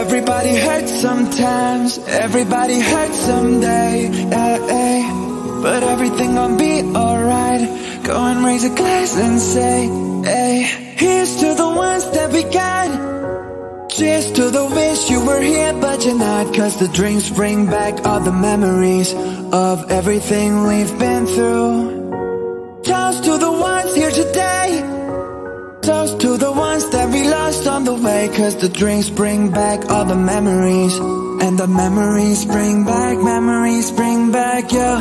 Everybody hurts sometimes, everybody hurts someday, yeah, yeah. But everything gon' be alright. Go and raise a glass and say, hey, here's to the ones that we got. Cheers to the wish you were here, but you're not. Cause the drinks bring back all the memories of everything we've been through. Toast to the ones here today. Toast to the ones that we lost on the way Cause the drinks bring back all the memories And the memories bring back, memories bring back your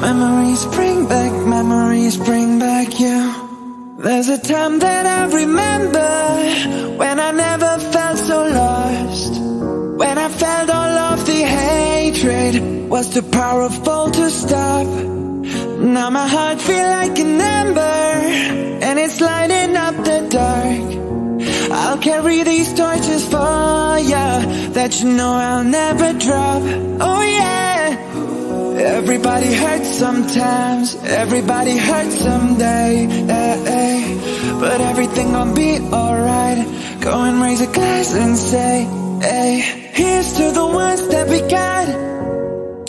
Memories bring back, memories bring back you There's a time that I remember When I never felt so lost When I felt all Was too powerful to stop. Now my heart feel like an ember And it's lighting up the dark. I'll carry these torches for ya That you know I'll never drop. Oh yeah. Everybody hurts sometimes. Everybody hurts someday. Eh, eh. But everything gon' be alright. Go and raise a glass and say hey. Here's to the ones that we got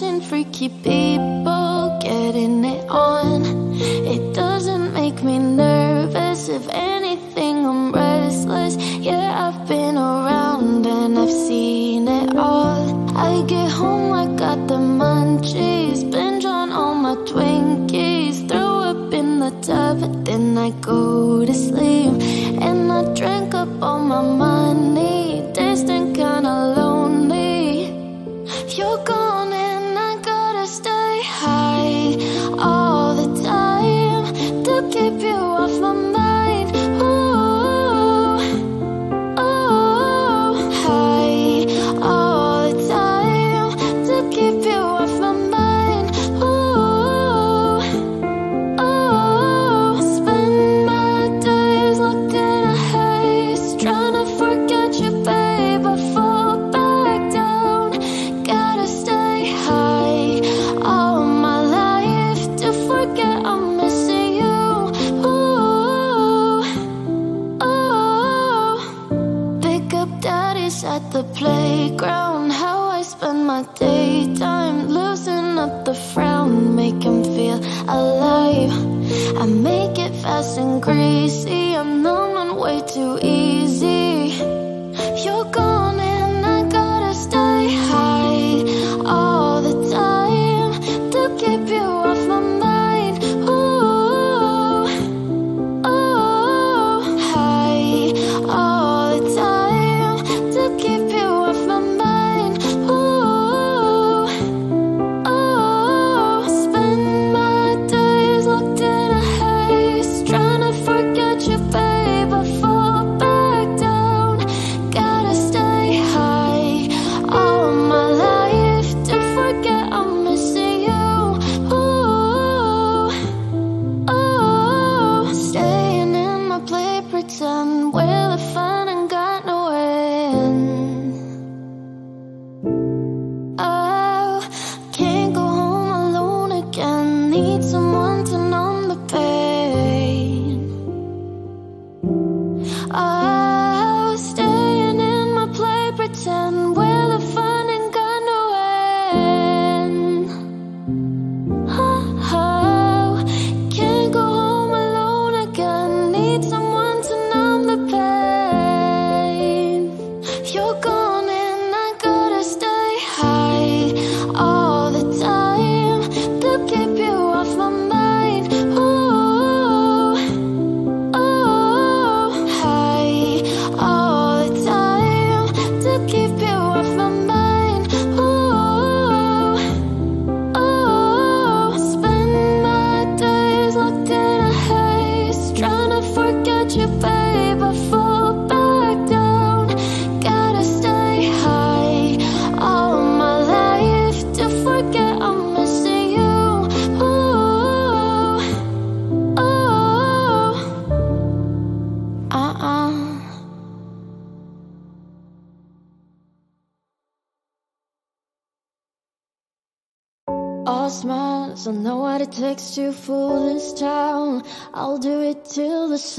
watching freaky people getting it on. It doesn't make me nervous, if anything, I'm restless. Yeah, I've been around and I've seen it all. I get home, I got the munchies, binge on all my Twinkies, throw up in the tub, then I go to sleep. And I drink up all my money.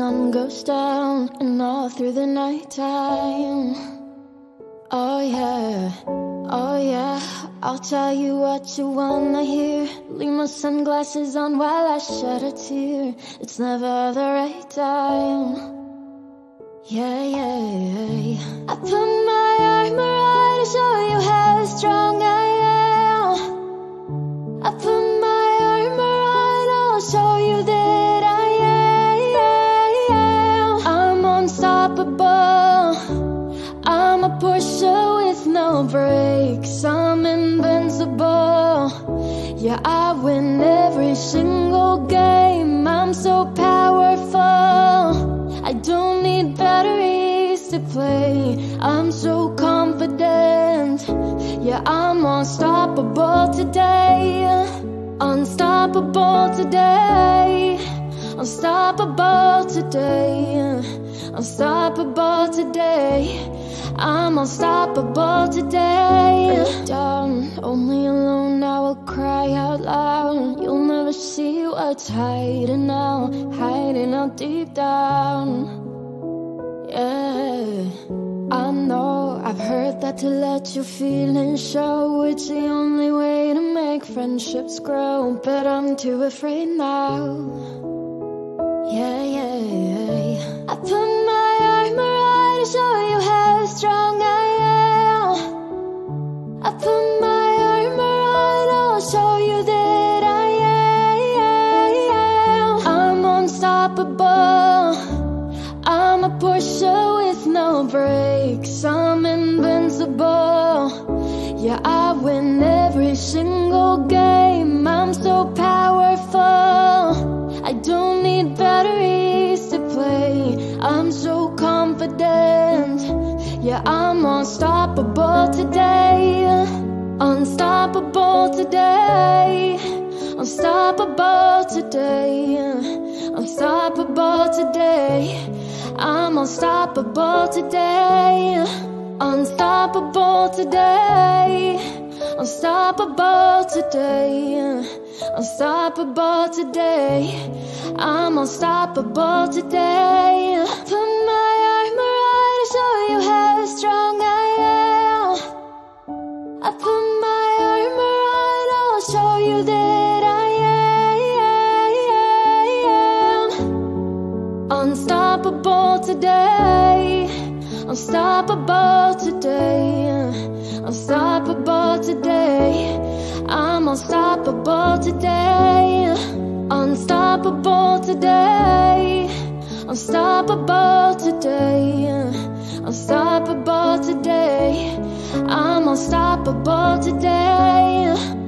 sun goes down and all through the nighttime. Oh yeah, oh yeah. I'll tell you what you wanna hear. Leave my sunglasses on while I shed a tear. It's never the right time. Yeah, yeah, yeah. I put my armor on to show you how strong I am. I put my armor on, I'll show you this. No brakes. I'm invincible. Yeah, I win every single game. I'm so powerful. I don't need batteries to play. I'm so confident. Yeah, I'm unstoppable today. Unstoppable today. Unstoppable today. Unstoppable today. I'm unstoppable today. Down, only alone, I will cry out loud. You'll never see what's hiding out, hiding out deep down. Yeah, I know I've heard that to let your feelings show. It's the only way to make friendships grow. But I'm too afraid now. Yeah, yeah, yeah. I put my armor show you how strong I am. I put my armor on, I'll show you that I am. I'm unstoppable. I'm a Porsche with no brakes. I'm invincible. Yeah, I win every single game. I'm so powerful. I don't need batteries to play. I'm so confident. Yeah, I'm unstoppable today. Unstoppable today. Unstoppable today. Unstoppable today. I'm unstoppable today. Unstoppable today. Unstoppable today. Unstoppable today. I'm unstoppable today. Put my armor on to show you how strong I am. Unstoppable today. Unstoppable today. I'm unstoppable today.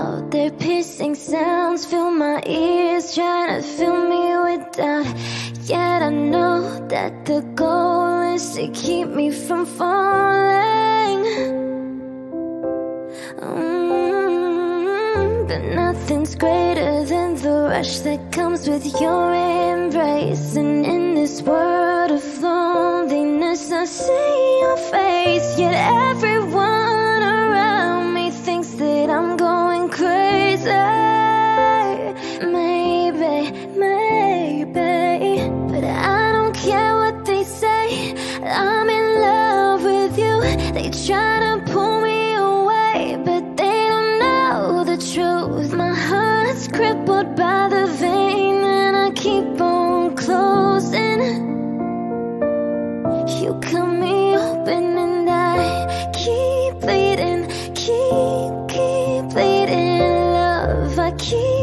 out their piercing sounds. Fill my ears, trying to fill me with doubt. Yet I know that the goal is to keep me from falling. Mm, but nothing's greater than the rush that comes with your embrace And in this world of loneliness I see your face. Yet everyone around me thinks that I'm Maybe, maybe. But I don't care what they say. I'm in love with you. They try to pull me away, but they don't know the truth. My heart's crippled by the vein, and I keep on closing. You cut me open, and I keep bleeding. Keep keep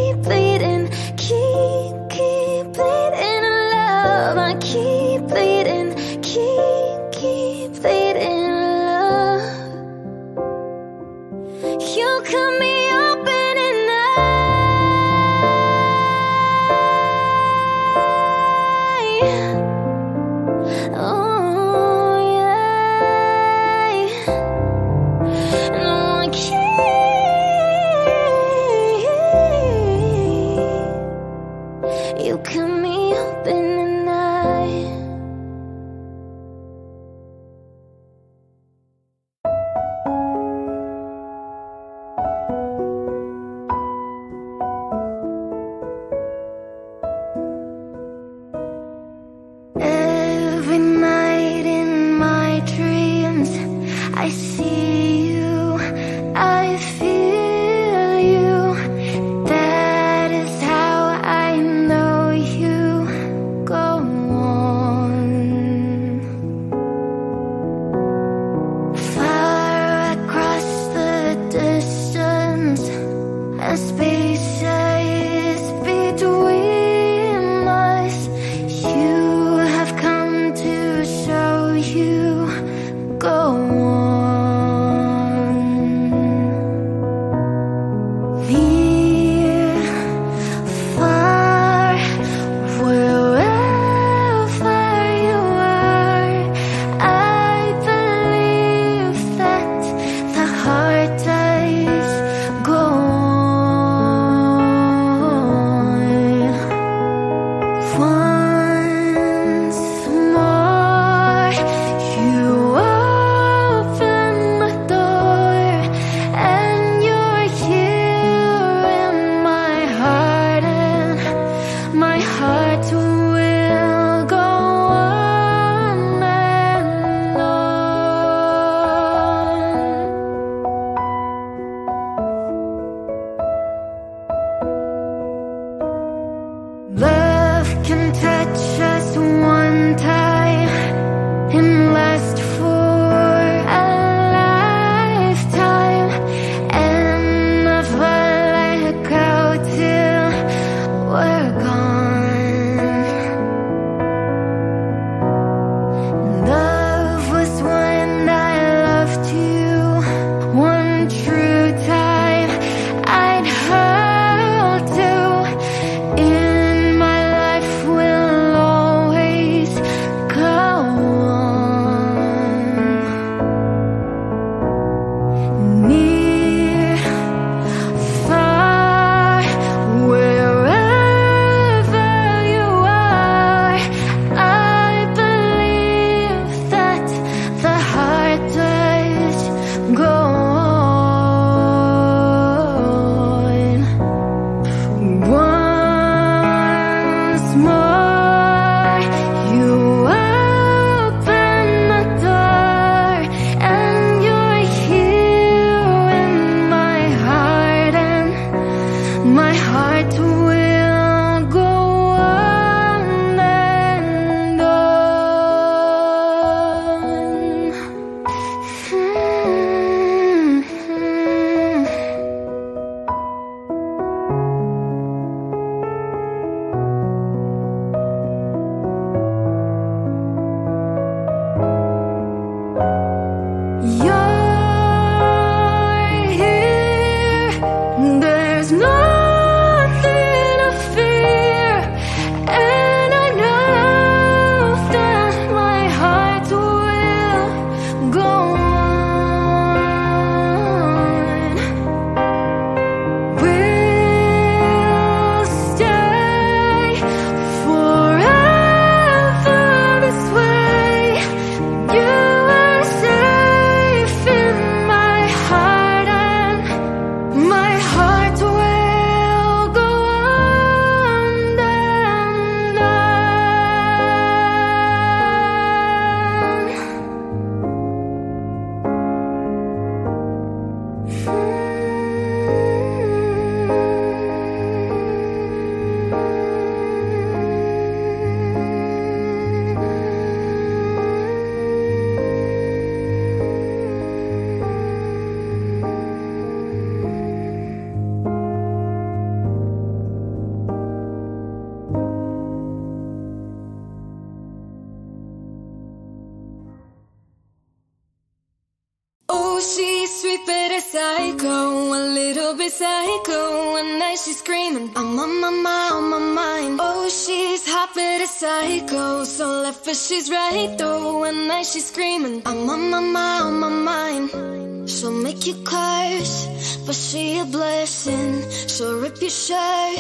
I'm on my mind, on my mind. She'll make you curse But see a blessing. She'll rip your shirt.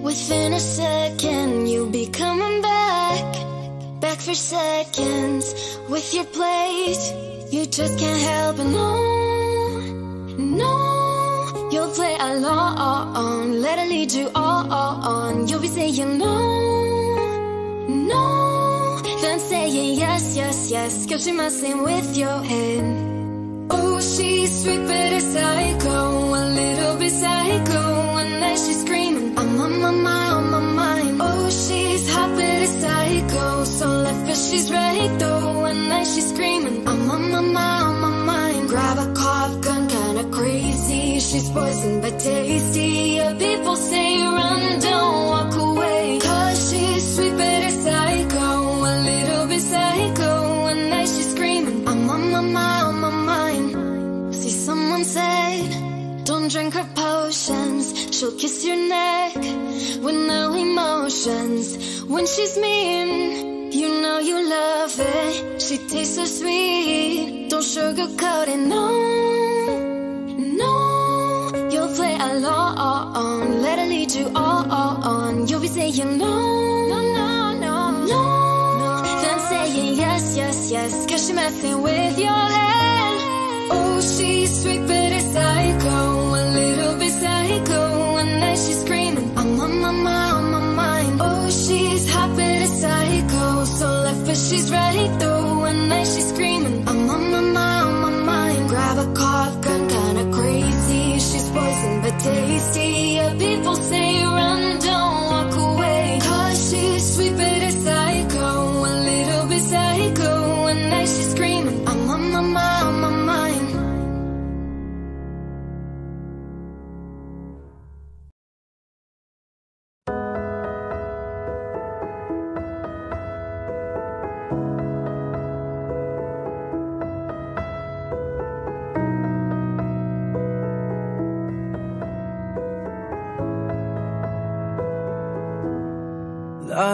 Within a second You'll be coming back. Back for seconds. With your plate You just can't help it, no No You'll play along Let her lead you all on. You'll be saying No yes, Cause she messing with your head. Oh, she's sweet but a psycho A little bit psycho One night she's screaming I'm on my mind, on my mind. Oh, she's hot but a psycho So left but she's right though One night she's screaming I'm on my mind, on my mind. Grab a cough gun, kinda crazy She's poison but tasty. Yeah, people say run, don't walk potions She'll kiss your neck With no emotions. When she's mean You know you love it. She tastes so sweet. Don't sugarcoat it, no No You'll play along. Let her lead you on. You'll be saying no No, no, no No Then saying yes, yes, yes. Cause she messing with your head. Oh, she's sweet but a psycho she's ready though One night she's screaming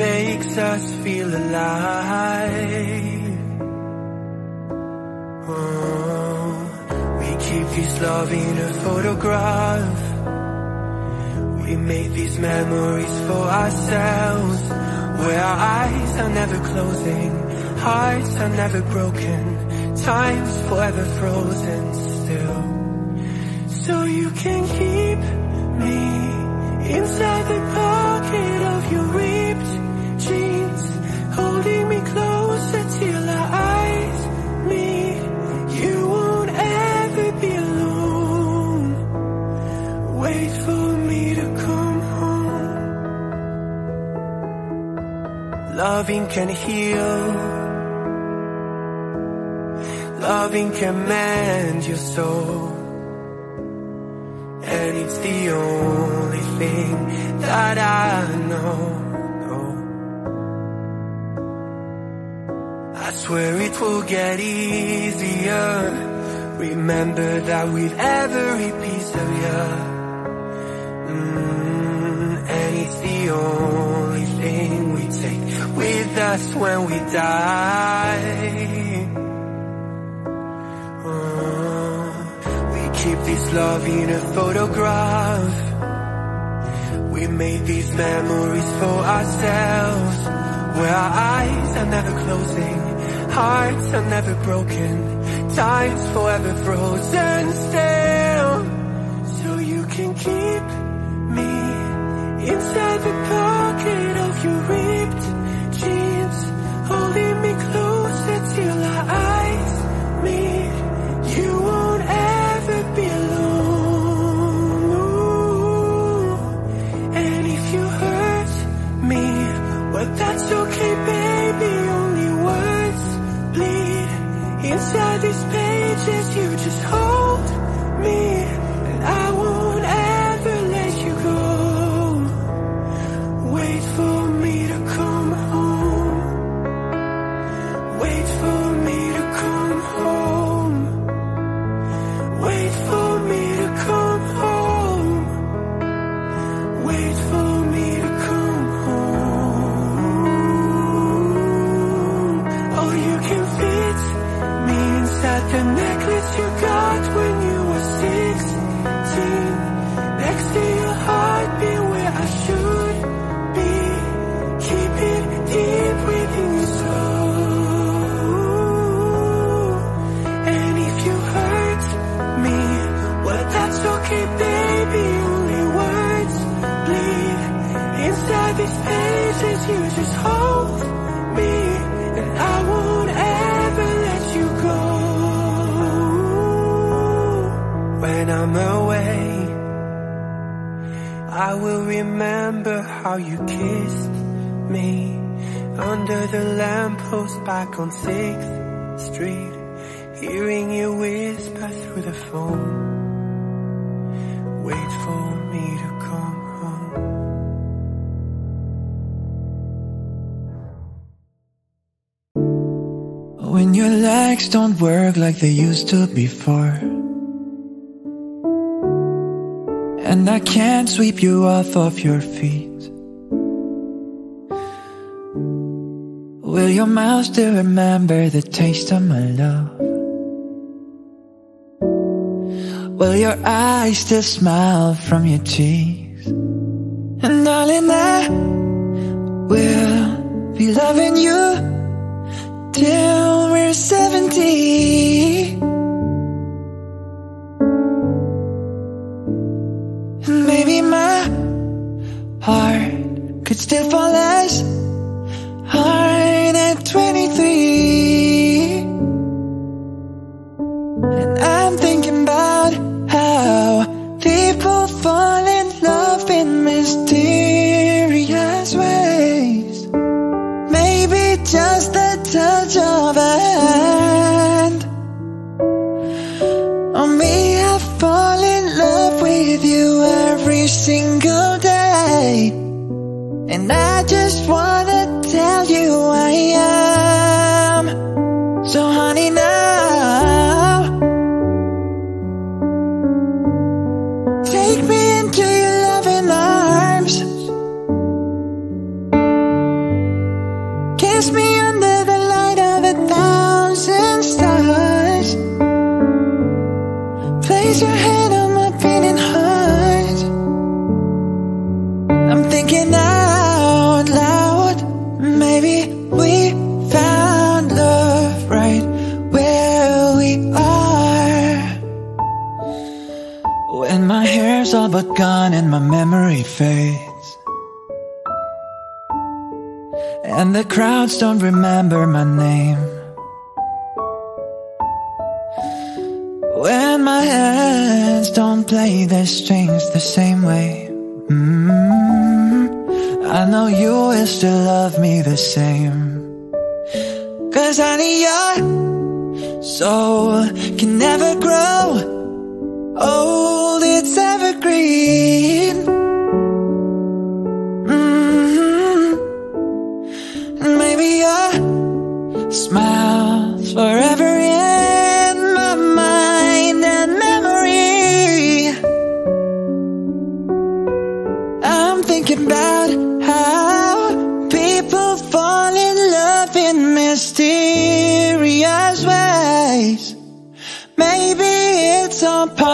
makes us feel alive. Oh, we keep this love in a photograph. We make these memories for ourselves, where our eyes are never closing, hearts are never broken, time's forever frozen still. So you can keep me inside the pocket of your ripped jeans, holding me closer till our eyes meet. You won't ever be alone. Wait for me to come home. Loving can heal. Loving can mend your soul. And it's the only thing that I know. I swear it will get easier. Remember that with every piece of you. Mm, and it's the only thing we take with us when we die. Oh, we keep this love in a photograph. We made these memories for ourselves, where our eyes are never closing, Hearts are never broken, time's forever frozen still. So you can keep me inside the pocket of your ripped jeans, holding me closer till our eyes meet. You won't ever be alone. And if you hurt me, well that's okay, baby. just you, just hold. How you kissed me under the lamppost back on 6th Street, hearing you whisper through the phone. Wait for me to come home. When your legs don't work like they used to before. And I can't sweep you off of your feet. Will your mouth still remember the taste of my love? Will your eyes still smile from your cheeks? And darling, I will be loving you till we're 70. And maybe my heart could still fall as but gone and my memory fades. And the crowds don't remember my name. When my hands don't play their strings the same way. mm I know you will still love me the same. Cause honey, your soul can never grow old, it's evergreen. Mhm. Maybe your smile's forever in my mind and memory. I'm thinking about how people fall in love in mysterious ways. Maybe it's all part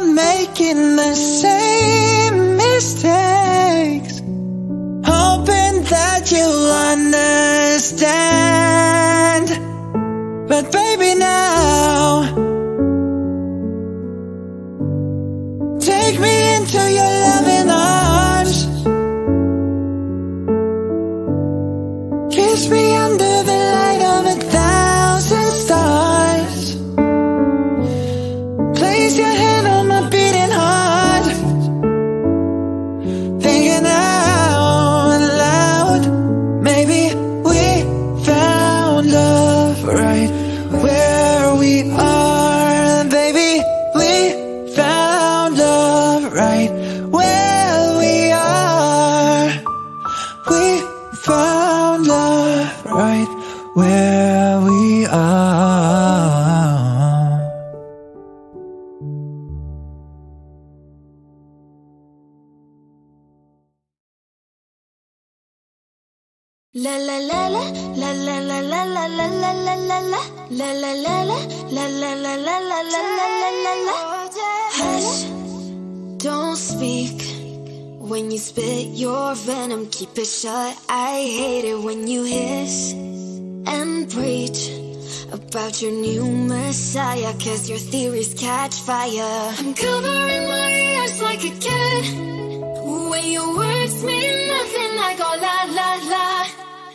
on making the same mistakes, hoping that you'll understand. But baby, now take me into your loving arms. Kiss me la la la la la la la la la la la la la Hush, don't speak when you spit your venom. Keep it shut. I hate it when you hiss and preach about your new messiah. Cause your theories catch fire. I'm covering my ears like a kid. When your words mean nothing, I go la la la.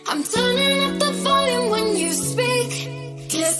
I'm turning up the volume when you speak.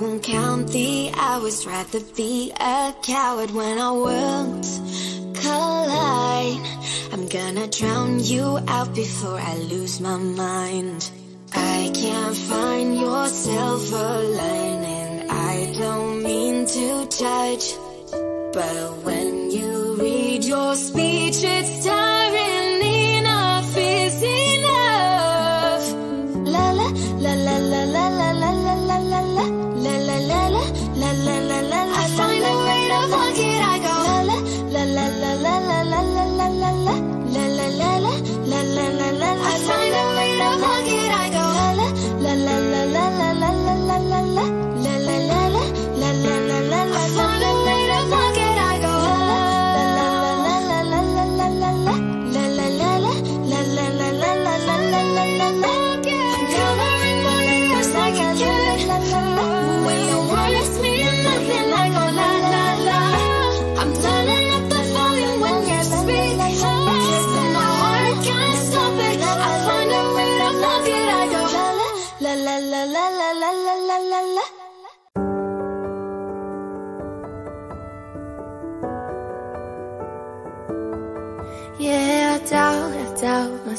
won't count the hours. Rather be a coward when our worlds collide. I'm gonna drown you out before I lose my mind. I can't find your silver lining. I don't mean to judge. But when you read your speech, it's tiring.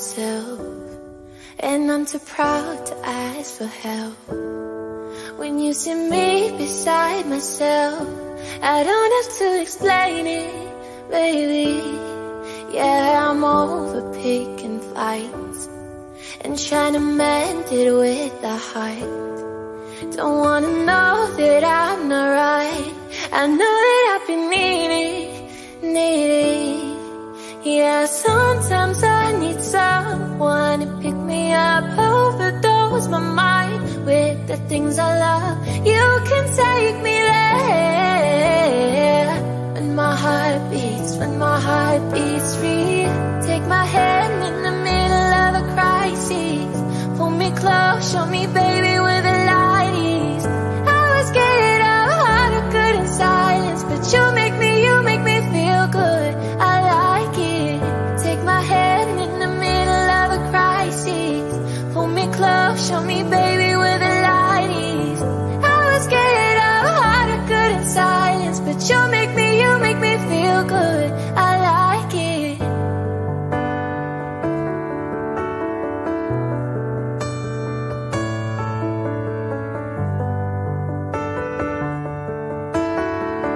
Myself. And I'm too proud to ask for help. When you see me beside myself, I don't have to explain it, baby. Yeah, I'm over picking fights and trying to mend it with a heart. Don't wanna know that I'm not right. I know that I've been needing, needing. Yeah, sometimes I need someone to pick me up, overdose my mind with the things I love. You can take me there when my heart beats, when my heart beats free. Take my hand in the middle of a crisis, pull me close, show me, baby, where the light is. I was scared how to good in silence, but you make good. I like it.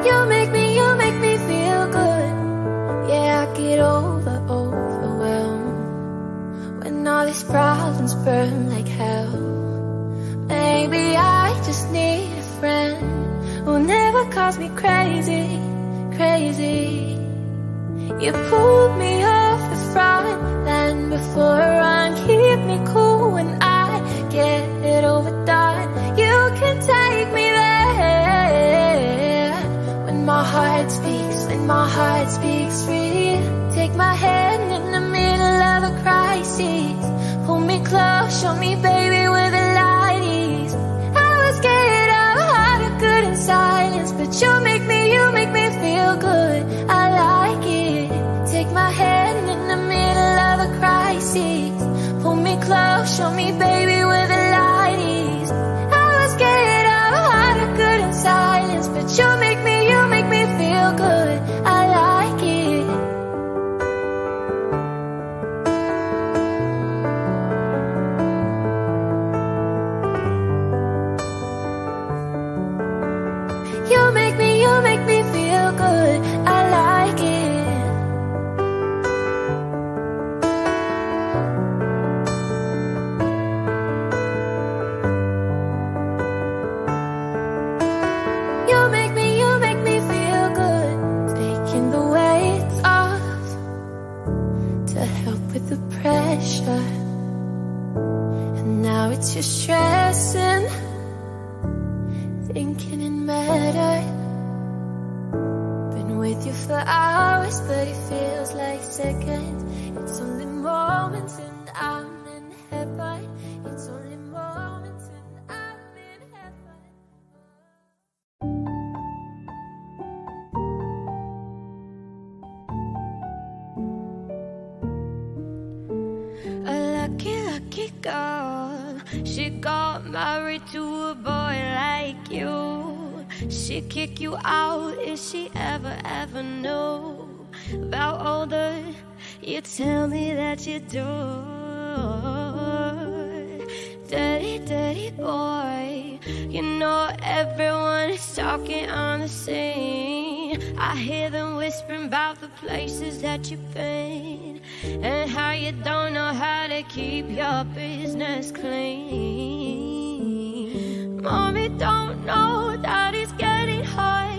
You make me, you make me feel good. Yeah, I get over, overwhelmed when all these problems burn like hell. Maybe I just need a friend who'll never cause me crazy, crazy. You pulled me off the front line before I. Keep me cool when I get it overdone. You can take me there when my heart speaks, when my heart speaks free. Take my hand in the middle of a crisis. Pull me close, show me, baby, where the light is. I was scared of how to good in silence, but you make me, you make feel good, I like it. Take my hand in the middle of a crisis. Pull me close, show me baby where the light is. I was scared of how I couldn't silence But you make me, you make me feel good. You're stressing, thinking it mattered. Been with you for hours, but it feels like seconds. To a boy like you. She kick you out if she ever, ever knew about all the you tell me that you do. Dirty, dirty boy. You know everyone is talking on the scene. I hear them whispering about the places that you've been and how you don't know how to keep your business clean. Mommy don't know that he's getting hot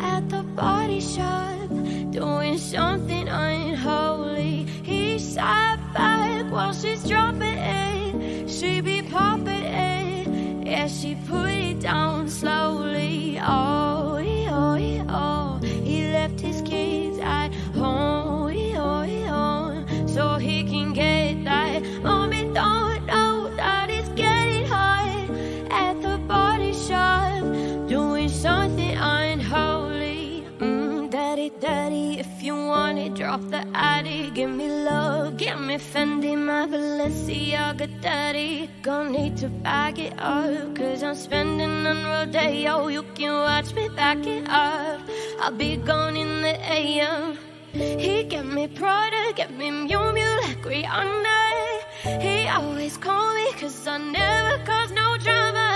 at the body shop, doing something unholy. He sat back while she's dropping it. She be popping it, yeah. She put it down slowly. Oh, drop the addy. Give me love, give me Fendi, my Balenciaga daddy. Gonna need to back it up, cause I'm spending on Rodeo. You can watch me back it up. I'll be gone in the AM. He get me Prada, get me Miu Miu like Rihanna. He always call me cause I never cause no drama.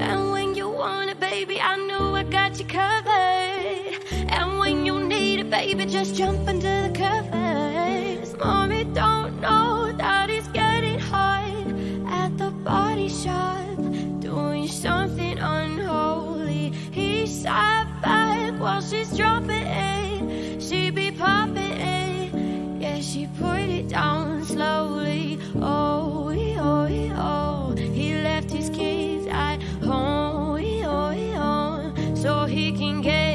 And when you want it, baby, I know I got you covered. And when you need baby, just jump into the covers. Mommy don't know that he's getting hot at the body shop, doing something unholy. He sat back while she's dropping it. She be popping it, yeah. She put it down slowly. Oh, oh, oh. He left his kids at home, oh, oh, so he can get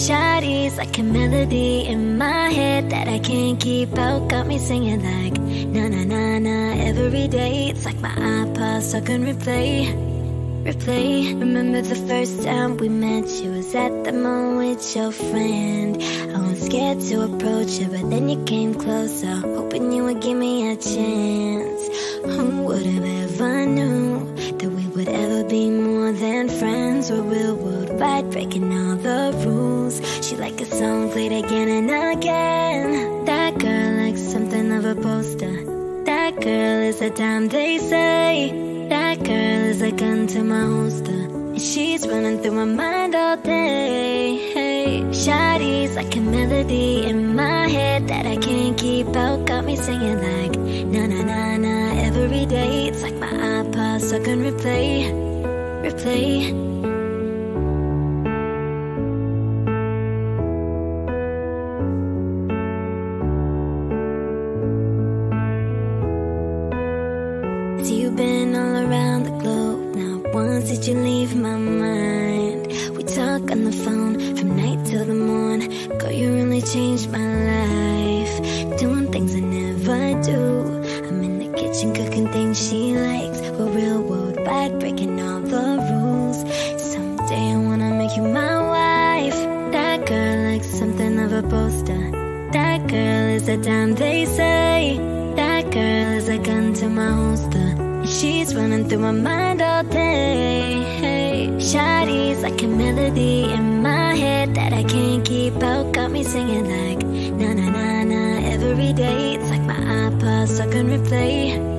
Shawty's like a melody in my head that I can't keep out. Got me singing like na na na na every day. It's like my iPod stuck on replay, replay. Remember the first time we met? You was at the mall with your friend. I was scared to approach you, but then you came closer, hoping you would give me a chance. Who would have ever knew that we would ever be more than friends? We're real worldwide, breaking all the rules. Like a song played again and again. That girl likes something of a poster. That girl is a dime they say. That girl is a gun to my holster. And she's running through my mind all day. Hey, Shawty's like a melody in my head that I can't keep out. Got me singing like na na na na every day. It's like my iPod stuck on replay, replay. Kitchen cooking things she likes. We're real worldwide, breaking all the rules. Someday I wanna make you my wife. That girl likes something of a poster. That girl is a dime they say. That girl is a gun to my holster. She's running through my mind all day. Hey, Shawty's like a melody in my head that I can't keep out. Got me singing like na na na na every day. It's like my iPod stuck on replay,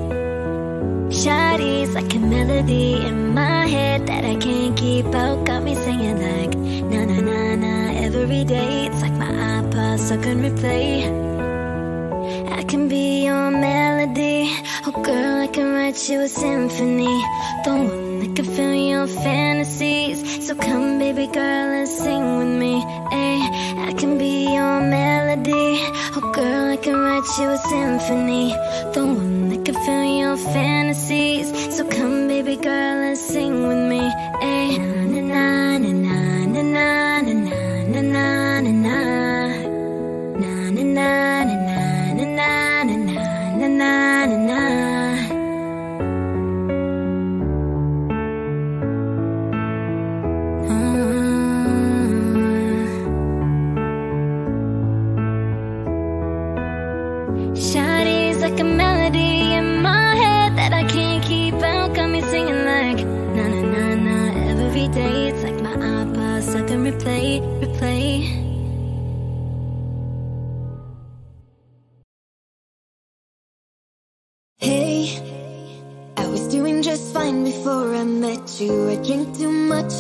Shawty's like a melody in my head that I can't keep out. Got me singing like na na na na every day. It's like my iPod stuck on replay. I can be your melody. Oh girl, I can write you a symphony. The one that can fill your fantasies. So come, baby girl, and sing with me. Ay, I can be your melody. Oh girl, I can write you a symphony. The one that can fill fantasies. So come, baby girl, and sing with me.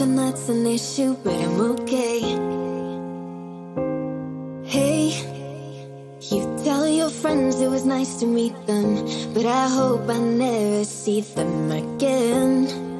And that's an issue, but I'm okay. Hey, you tell your friends it was nice to meet them, but I hope I never see them again.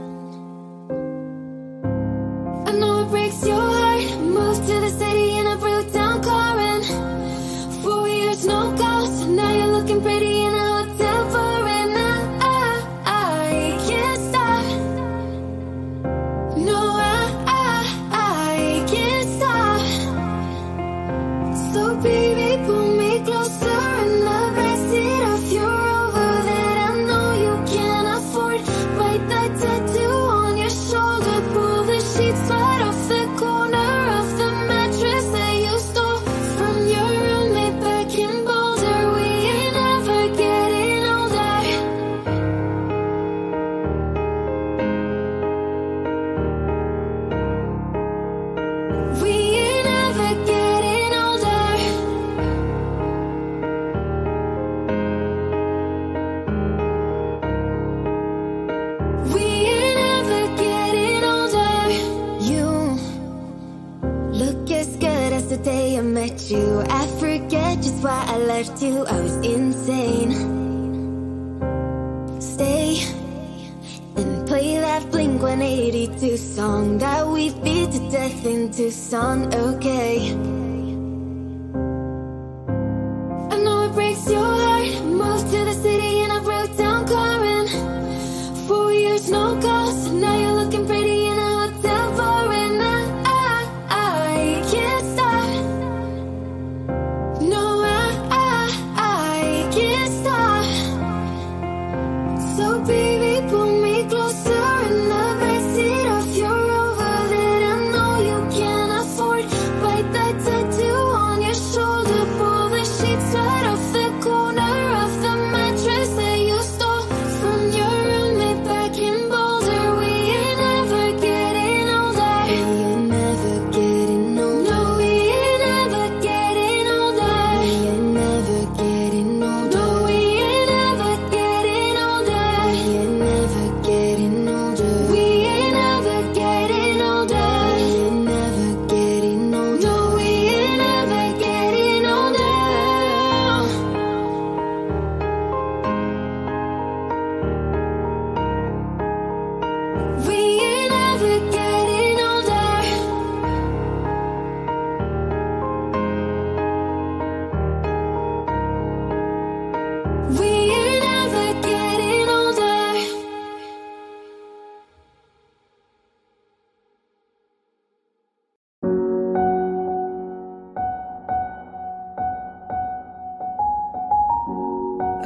I. I was insane. Stay and play that Blink 182 song that we beat to death in Tucson. Okay.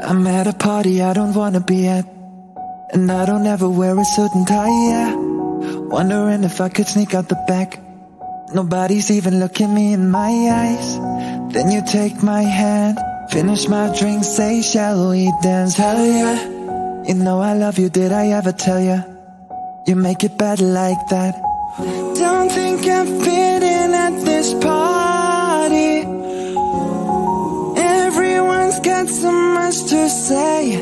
I'm at a party I don't wanna be at And I don't ever wear a suit and tie, yeah. Wondering if I could sneak out the back. Nobody's even looking me in my eyes. Then you take my hand Finish my drink, say shall we dance, hell yeah. You know I love you, did I ever tell you You make it better like that. Don't think I'm fitting at this party Everyone's got so much to say.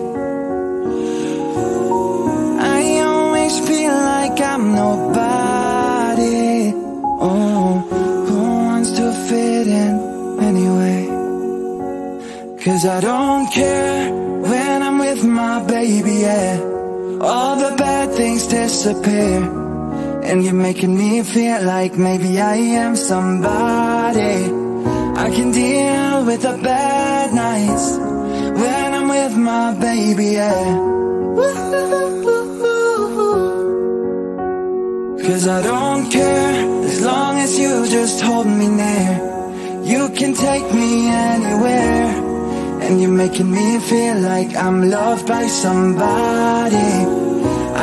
I always feel like I'm nobody. Oh, who wants to fit in anyway? Cause I don't care when I'm with my baby, yeah. All the bad things disappear. And you're making me feel like maybe I am somebody. I can deal with the bad nights when I'm with my baby, yeah. Cause I don't care as long as you just hold me near. You can take me anywhere. And you're making me feel like I'm loved by somebody.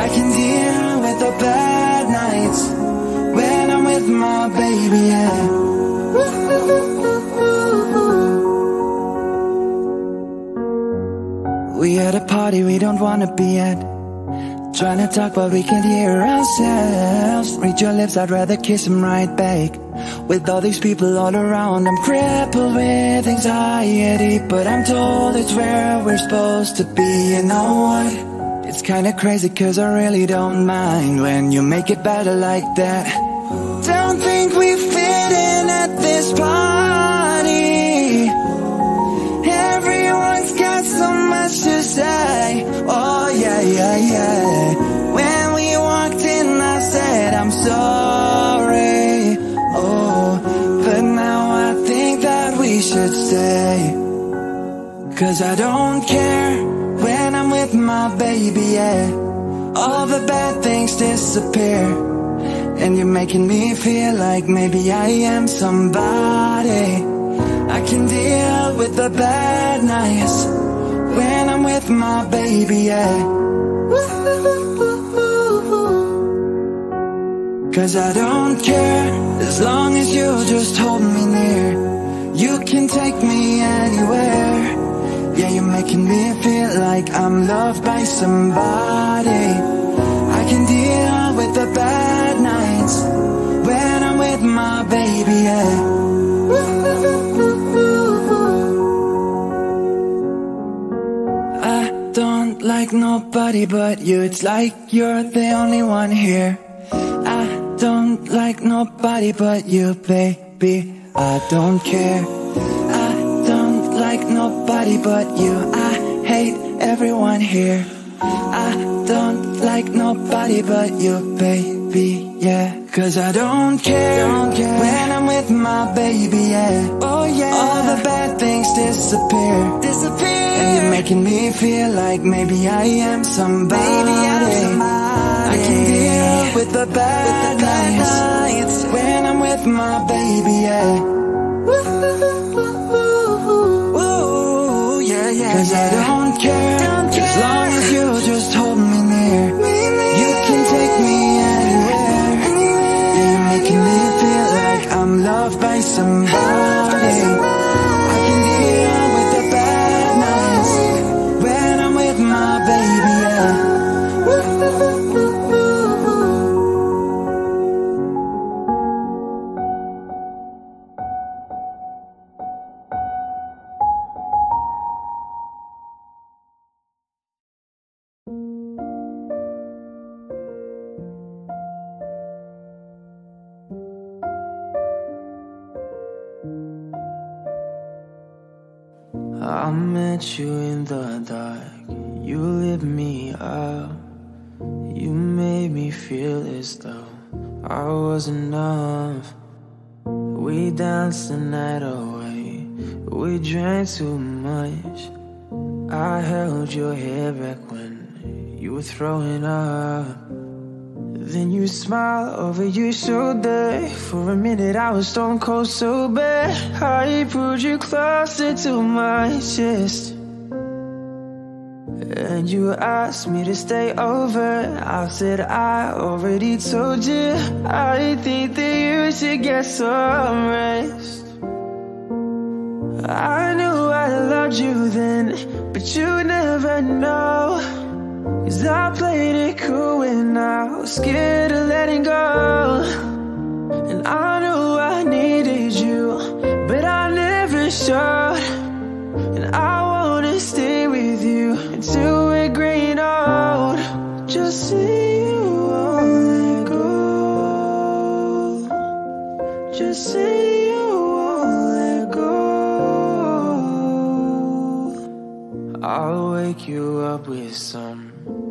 I can deal with the bad nights when I'm with my baby, yeah. We at a party we don't wanna be at. Trying to talk but we can't hear ourselves. Read your lips, I'd rather kiss them right back. With all these people all around I'm crippled with anxiety. But I'm told it's where we're supposed to be. You know what? It's kinda crazy cause I really don't mind When you make it better like that. Don't think we fit in at this party say Oh yeah, yeah, yeah. When we walked in I said I'm sorry. Oh, but now I think that we should stay. Cause I don't care when I'm with my baby, yeah. All the bad things disappear. And you're making me feel like maybe I am somebody. I can deal with the bad nights when I'm with my baby, yeah. Cause I don't care as long as you just hold me near. You can take me anywhere. Yeah, you're making me feel like I'm loved by somebody. I can deal with the bad nights when I'm with my baby, yeah. Don't like nobody but you. It's like you're the only one here. I don't like nobody but you, baby. I don't care. I don't like nobody but you. I hate everyone here. I don't like nobody but you, baby. Yeah, cause I don't care, don't care when I'm with my baby. Yeah, oh yeah, all the bad things disappear, disappear. And you're making me feel like maybe I am somebody. I'm somebody. I can deal with the bad, with the bad nights when I'm with my baby. Yeah. Ooh, yeah, yeah, Cause I don't care, don't care as long as you just hold me near. You in the dark. You lit me up. You made me feel as though I was enough. We danced the night away. We drank too much. I held your hair back when you were throwing up. Then you smile over your shoulder. For a minute, I was stone cold sober. I pulled you closer to my chest. And you asked me to stay over. I said, I already told you. I think that you should get some rest. I knew I loved you then, but you never know. Cause I played it cool when I was scared of letting go? And I knew I needed you But I never showed. And I wanna stay with you Until we're gray and old. Just see you won't let go. Just see you won't let go. I'll wake you up with some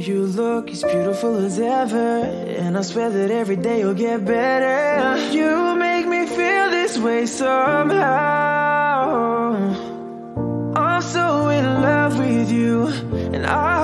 You look as beautiful as ever And I swear that every day you'll get better. You make me feel this way somehow. I'm so in love with you And I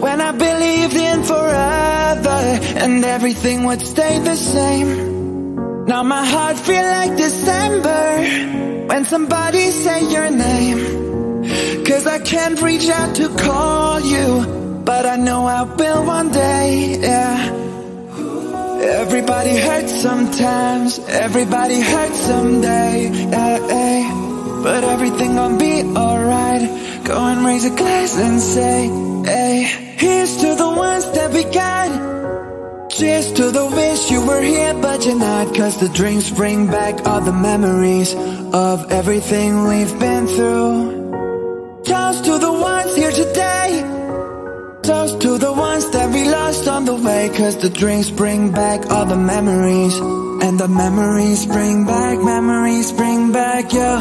When I believed in forever and everything would stay the same. Now my heart feel like December when somebody say your name. Cause I can't reach out to call you, but I know I will one day, yeah. Everybody hurts sometimes, everybody hurts someday, yeah, yeah. But everything gon' be alright. Go and raise a glass and say, hey, here's to the ones that we got. Cheers to the wish you were here, but you're not. Cause the drinks bring back all the memories of everything we've been through. Toast to the ones here today. Toast to the ones that we lost on the way Cause the drinks bring back all the memories And the memories bring back, memories bring back, yeah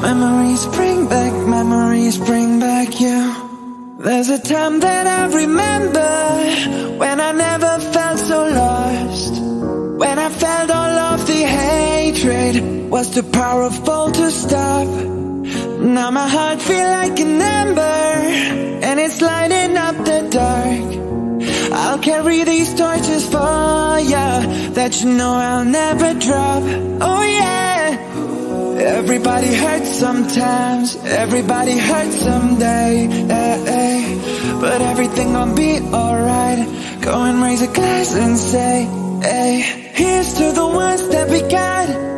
Memories bring back, memories bring back, you There's a time that I remember When I never felt so lost When I felt all was too powerful to stop? Now my heart feel like an ember And it's lighting up the dark. I'll carry these torches for ya That you know I'll never drop. Oh yeah. Everybody hurts sometimes. Everybody hurts someday. Eh, eh. But everything gon' be alright. Go and raise a glass and say hey. Here's to the ones that we got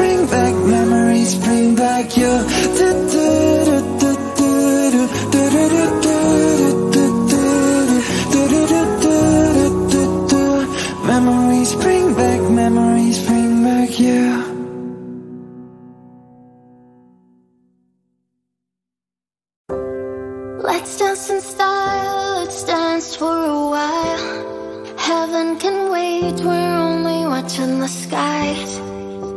Bring back memories, bring back your do do do do do do do do do do do do do do Memories, bring back memories, bring back you. Let's dance in style, let's dance for a while. Heaven can wait, we're only watching the skies.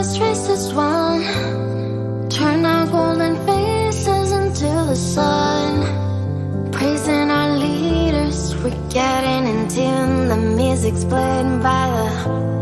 Let's raise this one. Turn our golden faces into the sun. Praising our leaders We're getting in tune The music's played by the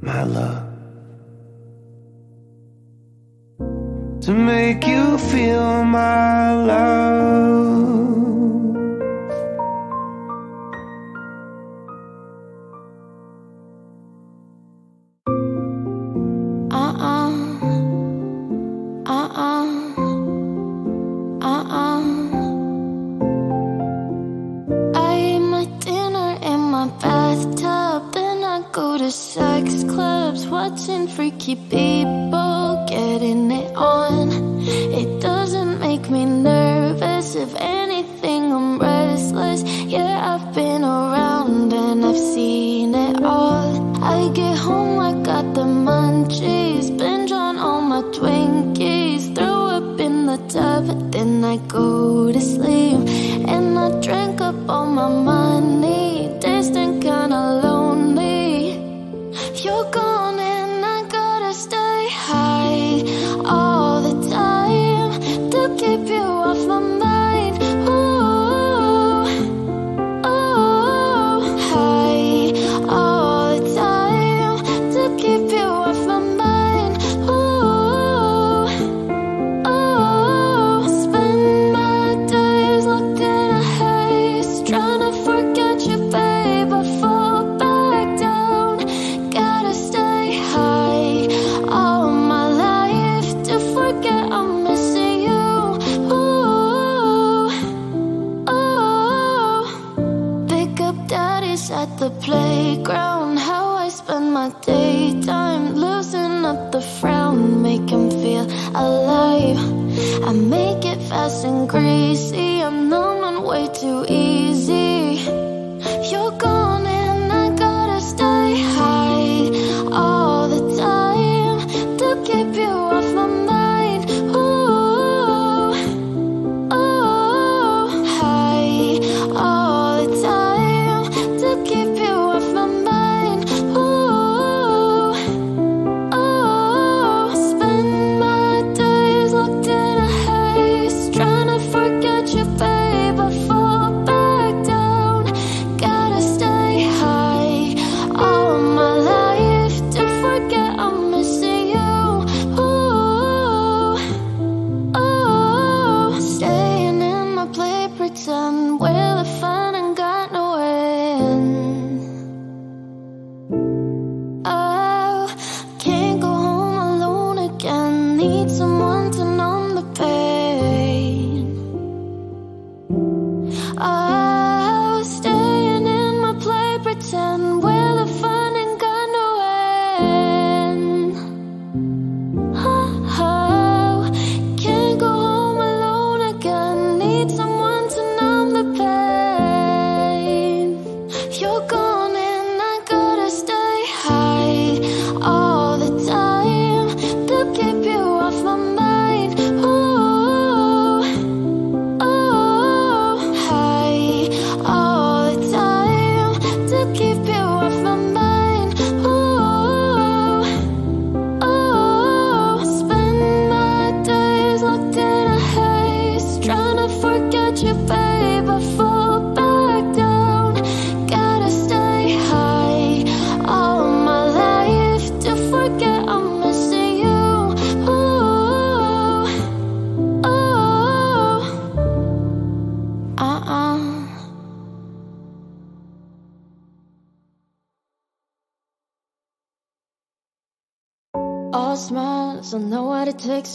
my love. To make you feel my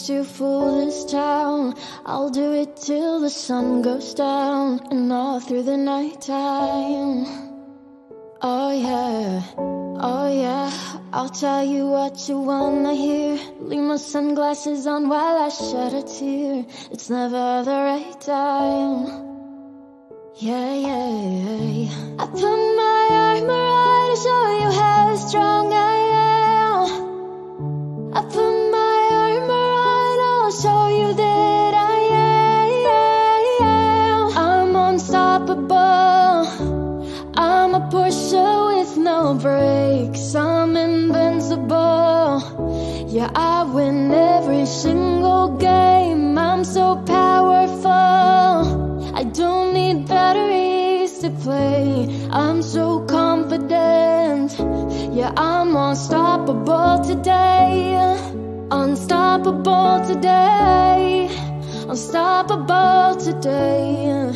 to fool this town. I'll do it till the sun goes down And all through the night time Oh yeah, oh yeah. I'll tell you what you wanna hear. Leave my sunglasses on while I shed a tear. It's never the right time. Yeah, yeah, yeah. I put my armor on to show you how strong I am. I put show you that I am. I'm unstoppable. I'm a Porsche with no brakes. I'm invincible. Yeah, I win every single game. I'm so powerful. I don't need batteries to play. I'm so confident. Yeah, I'm unstoppable today. Unstoppable today. Unstoppable today.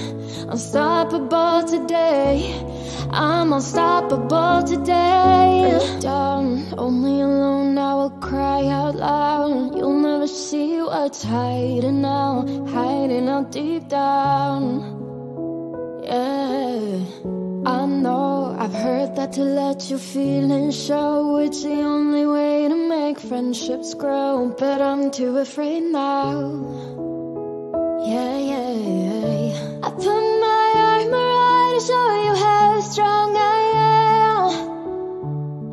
Unstoppable today. I'm unstoppable today. Down, only alone, I will cry out loud. You'll never see what's hiding out, hiding out deep down. Yeah, I know I've heard that to let your feelings show. It's the only way to make friendships grow. But I'm too afraid now. Yeah, yeah, yeah. I put my armor on to show you how strong I am.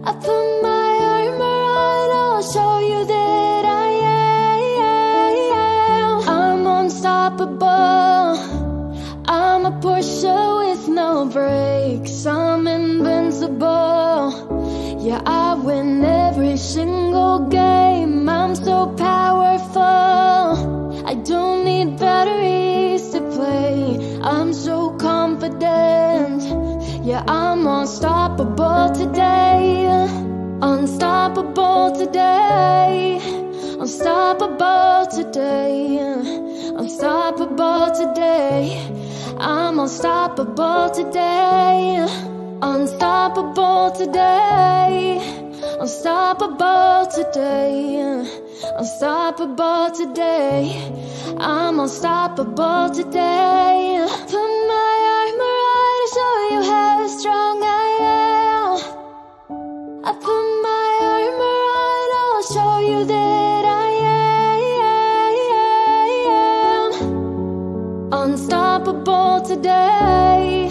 I put my armor on, I'll show you that I am. I'm unstoppable. I'm a with no brakes. I'm invincible. Yeah, I win every single game. I'm so powerful. I don't need batteries to play. I'm so confident. Yeah, I'm unstoppable today. Unstoppable today. Unstoppable today. Unstoppable today. I'm unstoppable today. Unstoppable today. Unstoppable today. Unstoppable today. I'm unstoppable today. Put my armor on to show you how strong I am. I put my armor on, I'll show you that I am. Unstoppable today.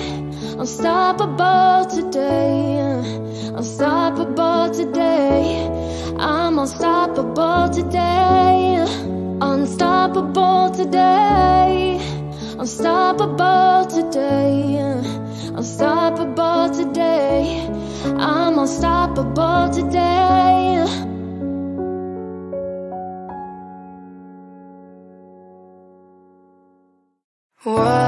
Unstoppable today. Unstoppable today. I'm unstoppable today. Unstoppable today. Unstoppable today. Unstoppable today. I'm unstoppable today. Wise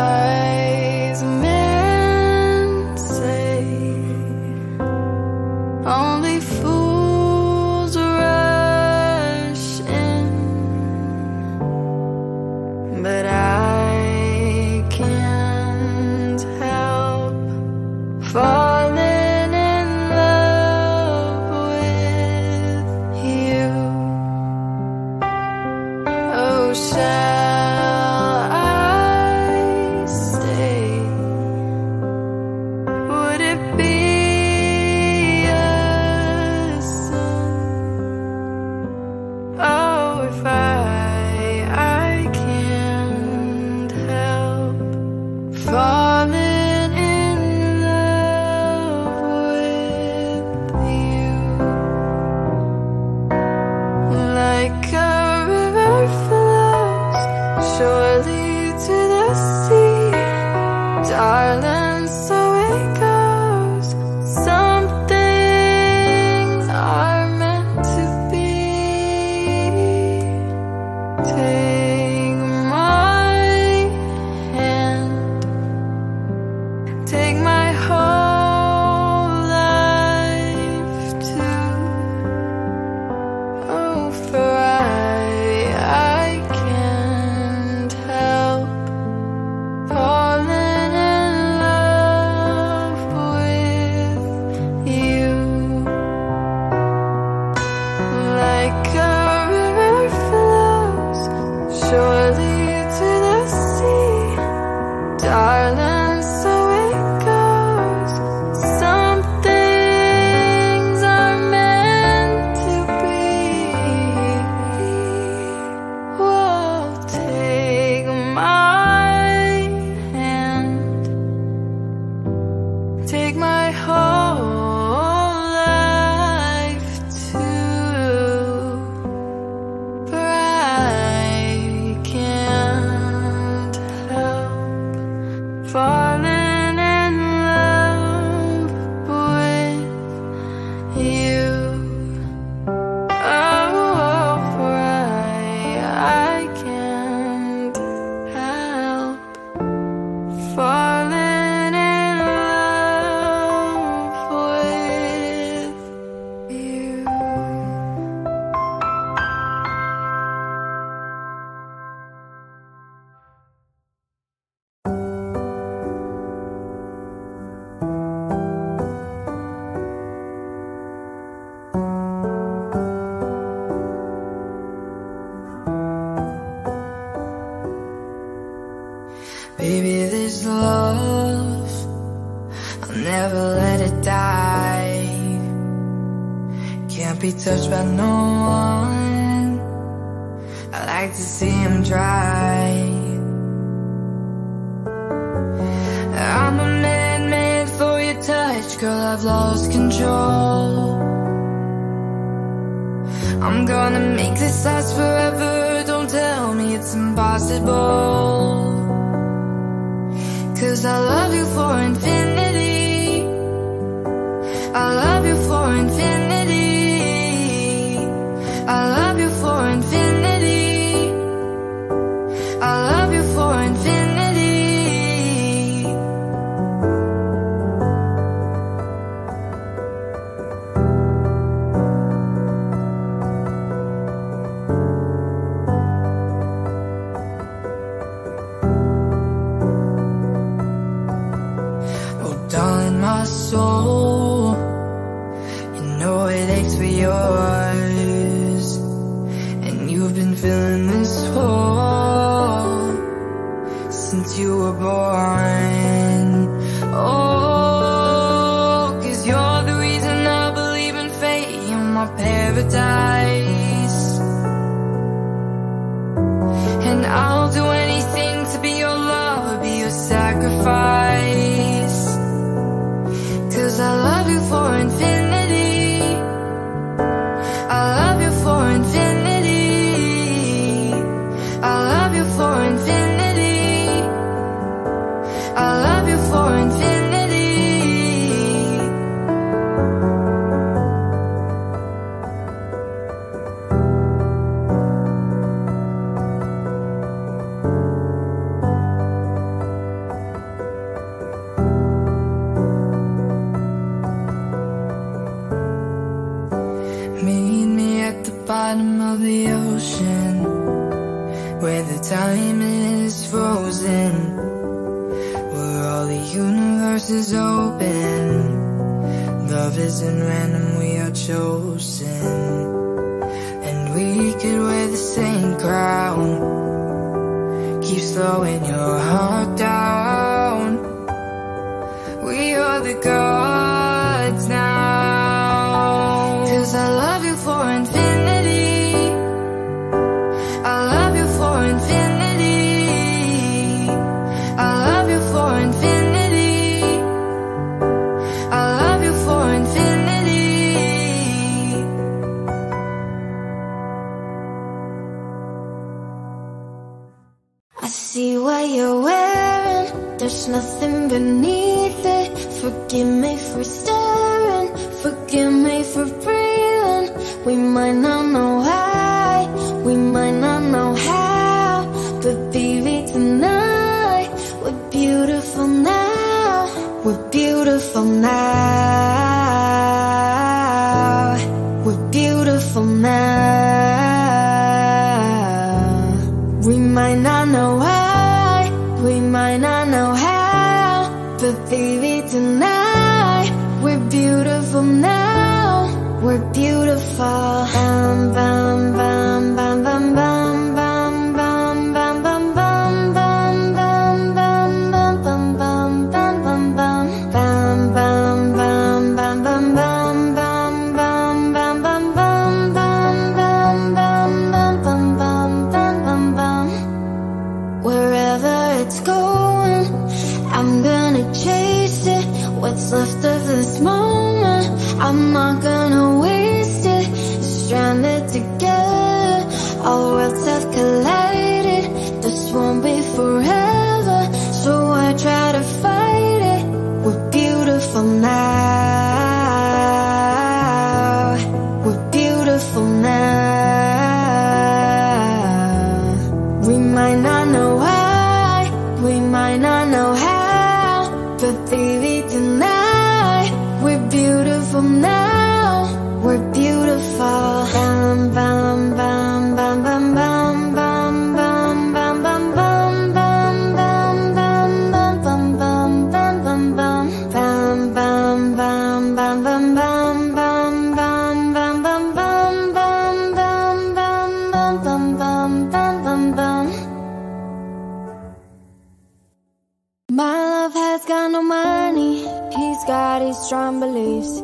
strong beliefs.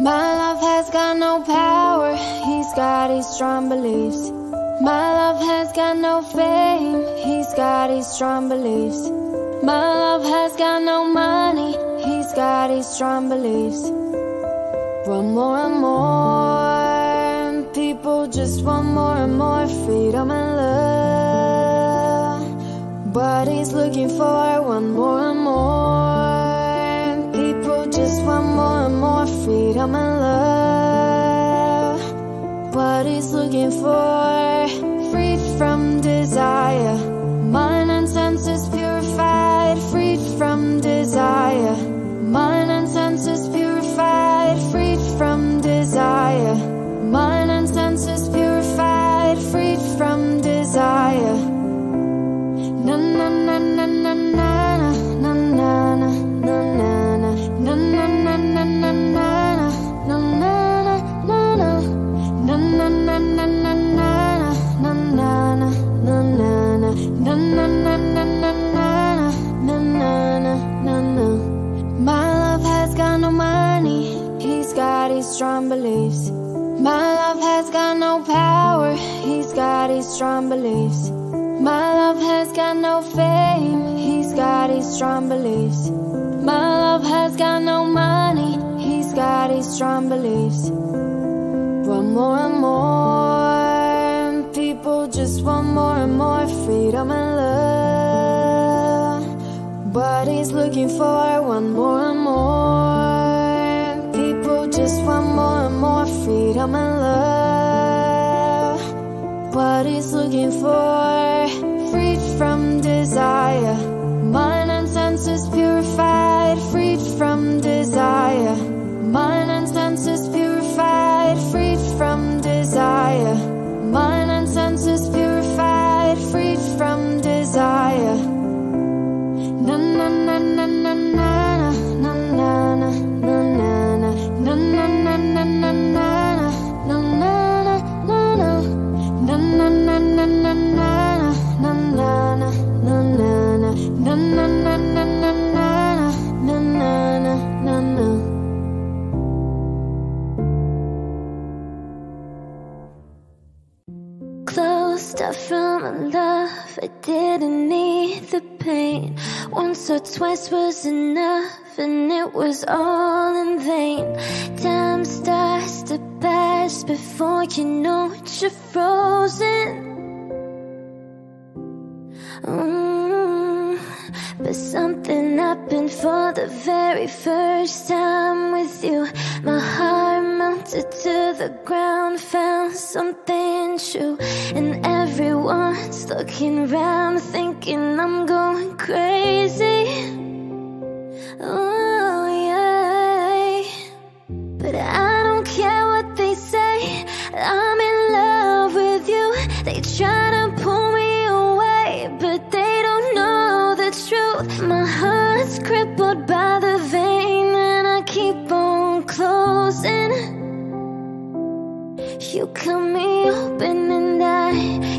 My love has got no power, he's got his strong beliefs. My love has got no fame, he's got his strong beliefs. My love has got no money, he's got his strong beliefs. Want more and more, people just want more and more freedom and love. But he's looking for, one more and more. More freedom and love. What he's looking for, freed from desire. Beliefs. My love has got no power, he's got his strong beliefs. My love has got no fame, he's got his strong beliefs. My love has got no money, he's got his strong beliefs. Want more and more, people just want more and more freedom and love. But he's looking for, one more and more. People just want more freedom and love. What he's looking for, freed from desire. Mind and senses purified, freed from desire. Off from a love, I didn't need the pain. Once or twice was enough, and it was all in vain. Time starts to pass before you know it, you're frozen. Mm, But something happened for the very first time with you. My heart melted to the ground, found something true. And everyone's looking around, thinking I'm going crazy. Oh, yeah. But I don't care what they say. I'm in love with you. They try to the truth. My heart's crippled by the vein, and I keep on closing. You cut me open, and I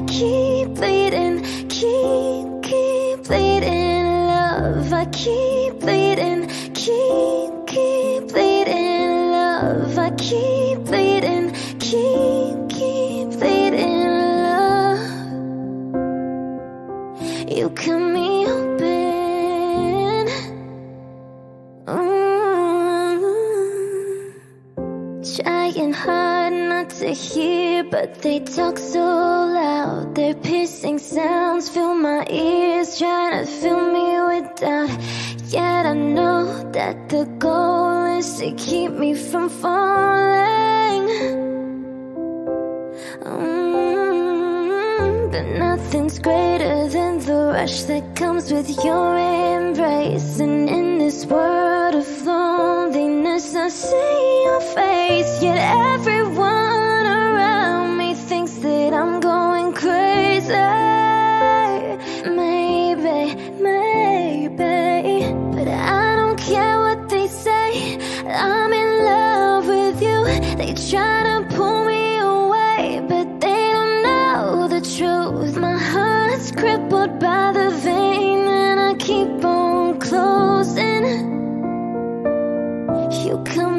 keep bleeding, keep, keep bleeding. Love, I keep bleeding, keep, keep bleeding. Love, I keep bleeding, keep, keep bleeding. Love, you cut me to hear, but they talk so loud. Their piercing sounds fill my ears, trying to fill me with doubt. Yet I know that the goal is to keep me from falling. Mm, but nothing's greater than the rush that comes with your embrace. And in this world of loneliness, I see your face, yet everyone. say maybe, maybe, but I don't care what they say. I'm in love with you. They try to pull me away, but they don't know the truth. My heart's crippled by the vein, and I keep on closing. You come.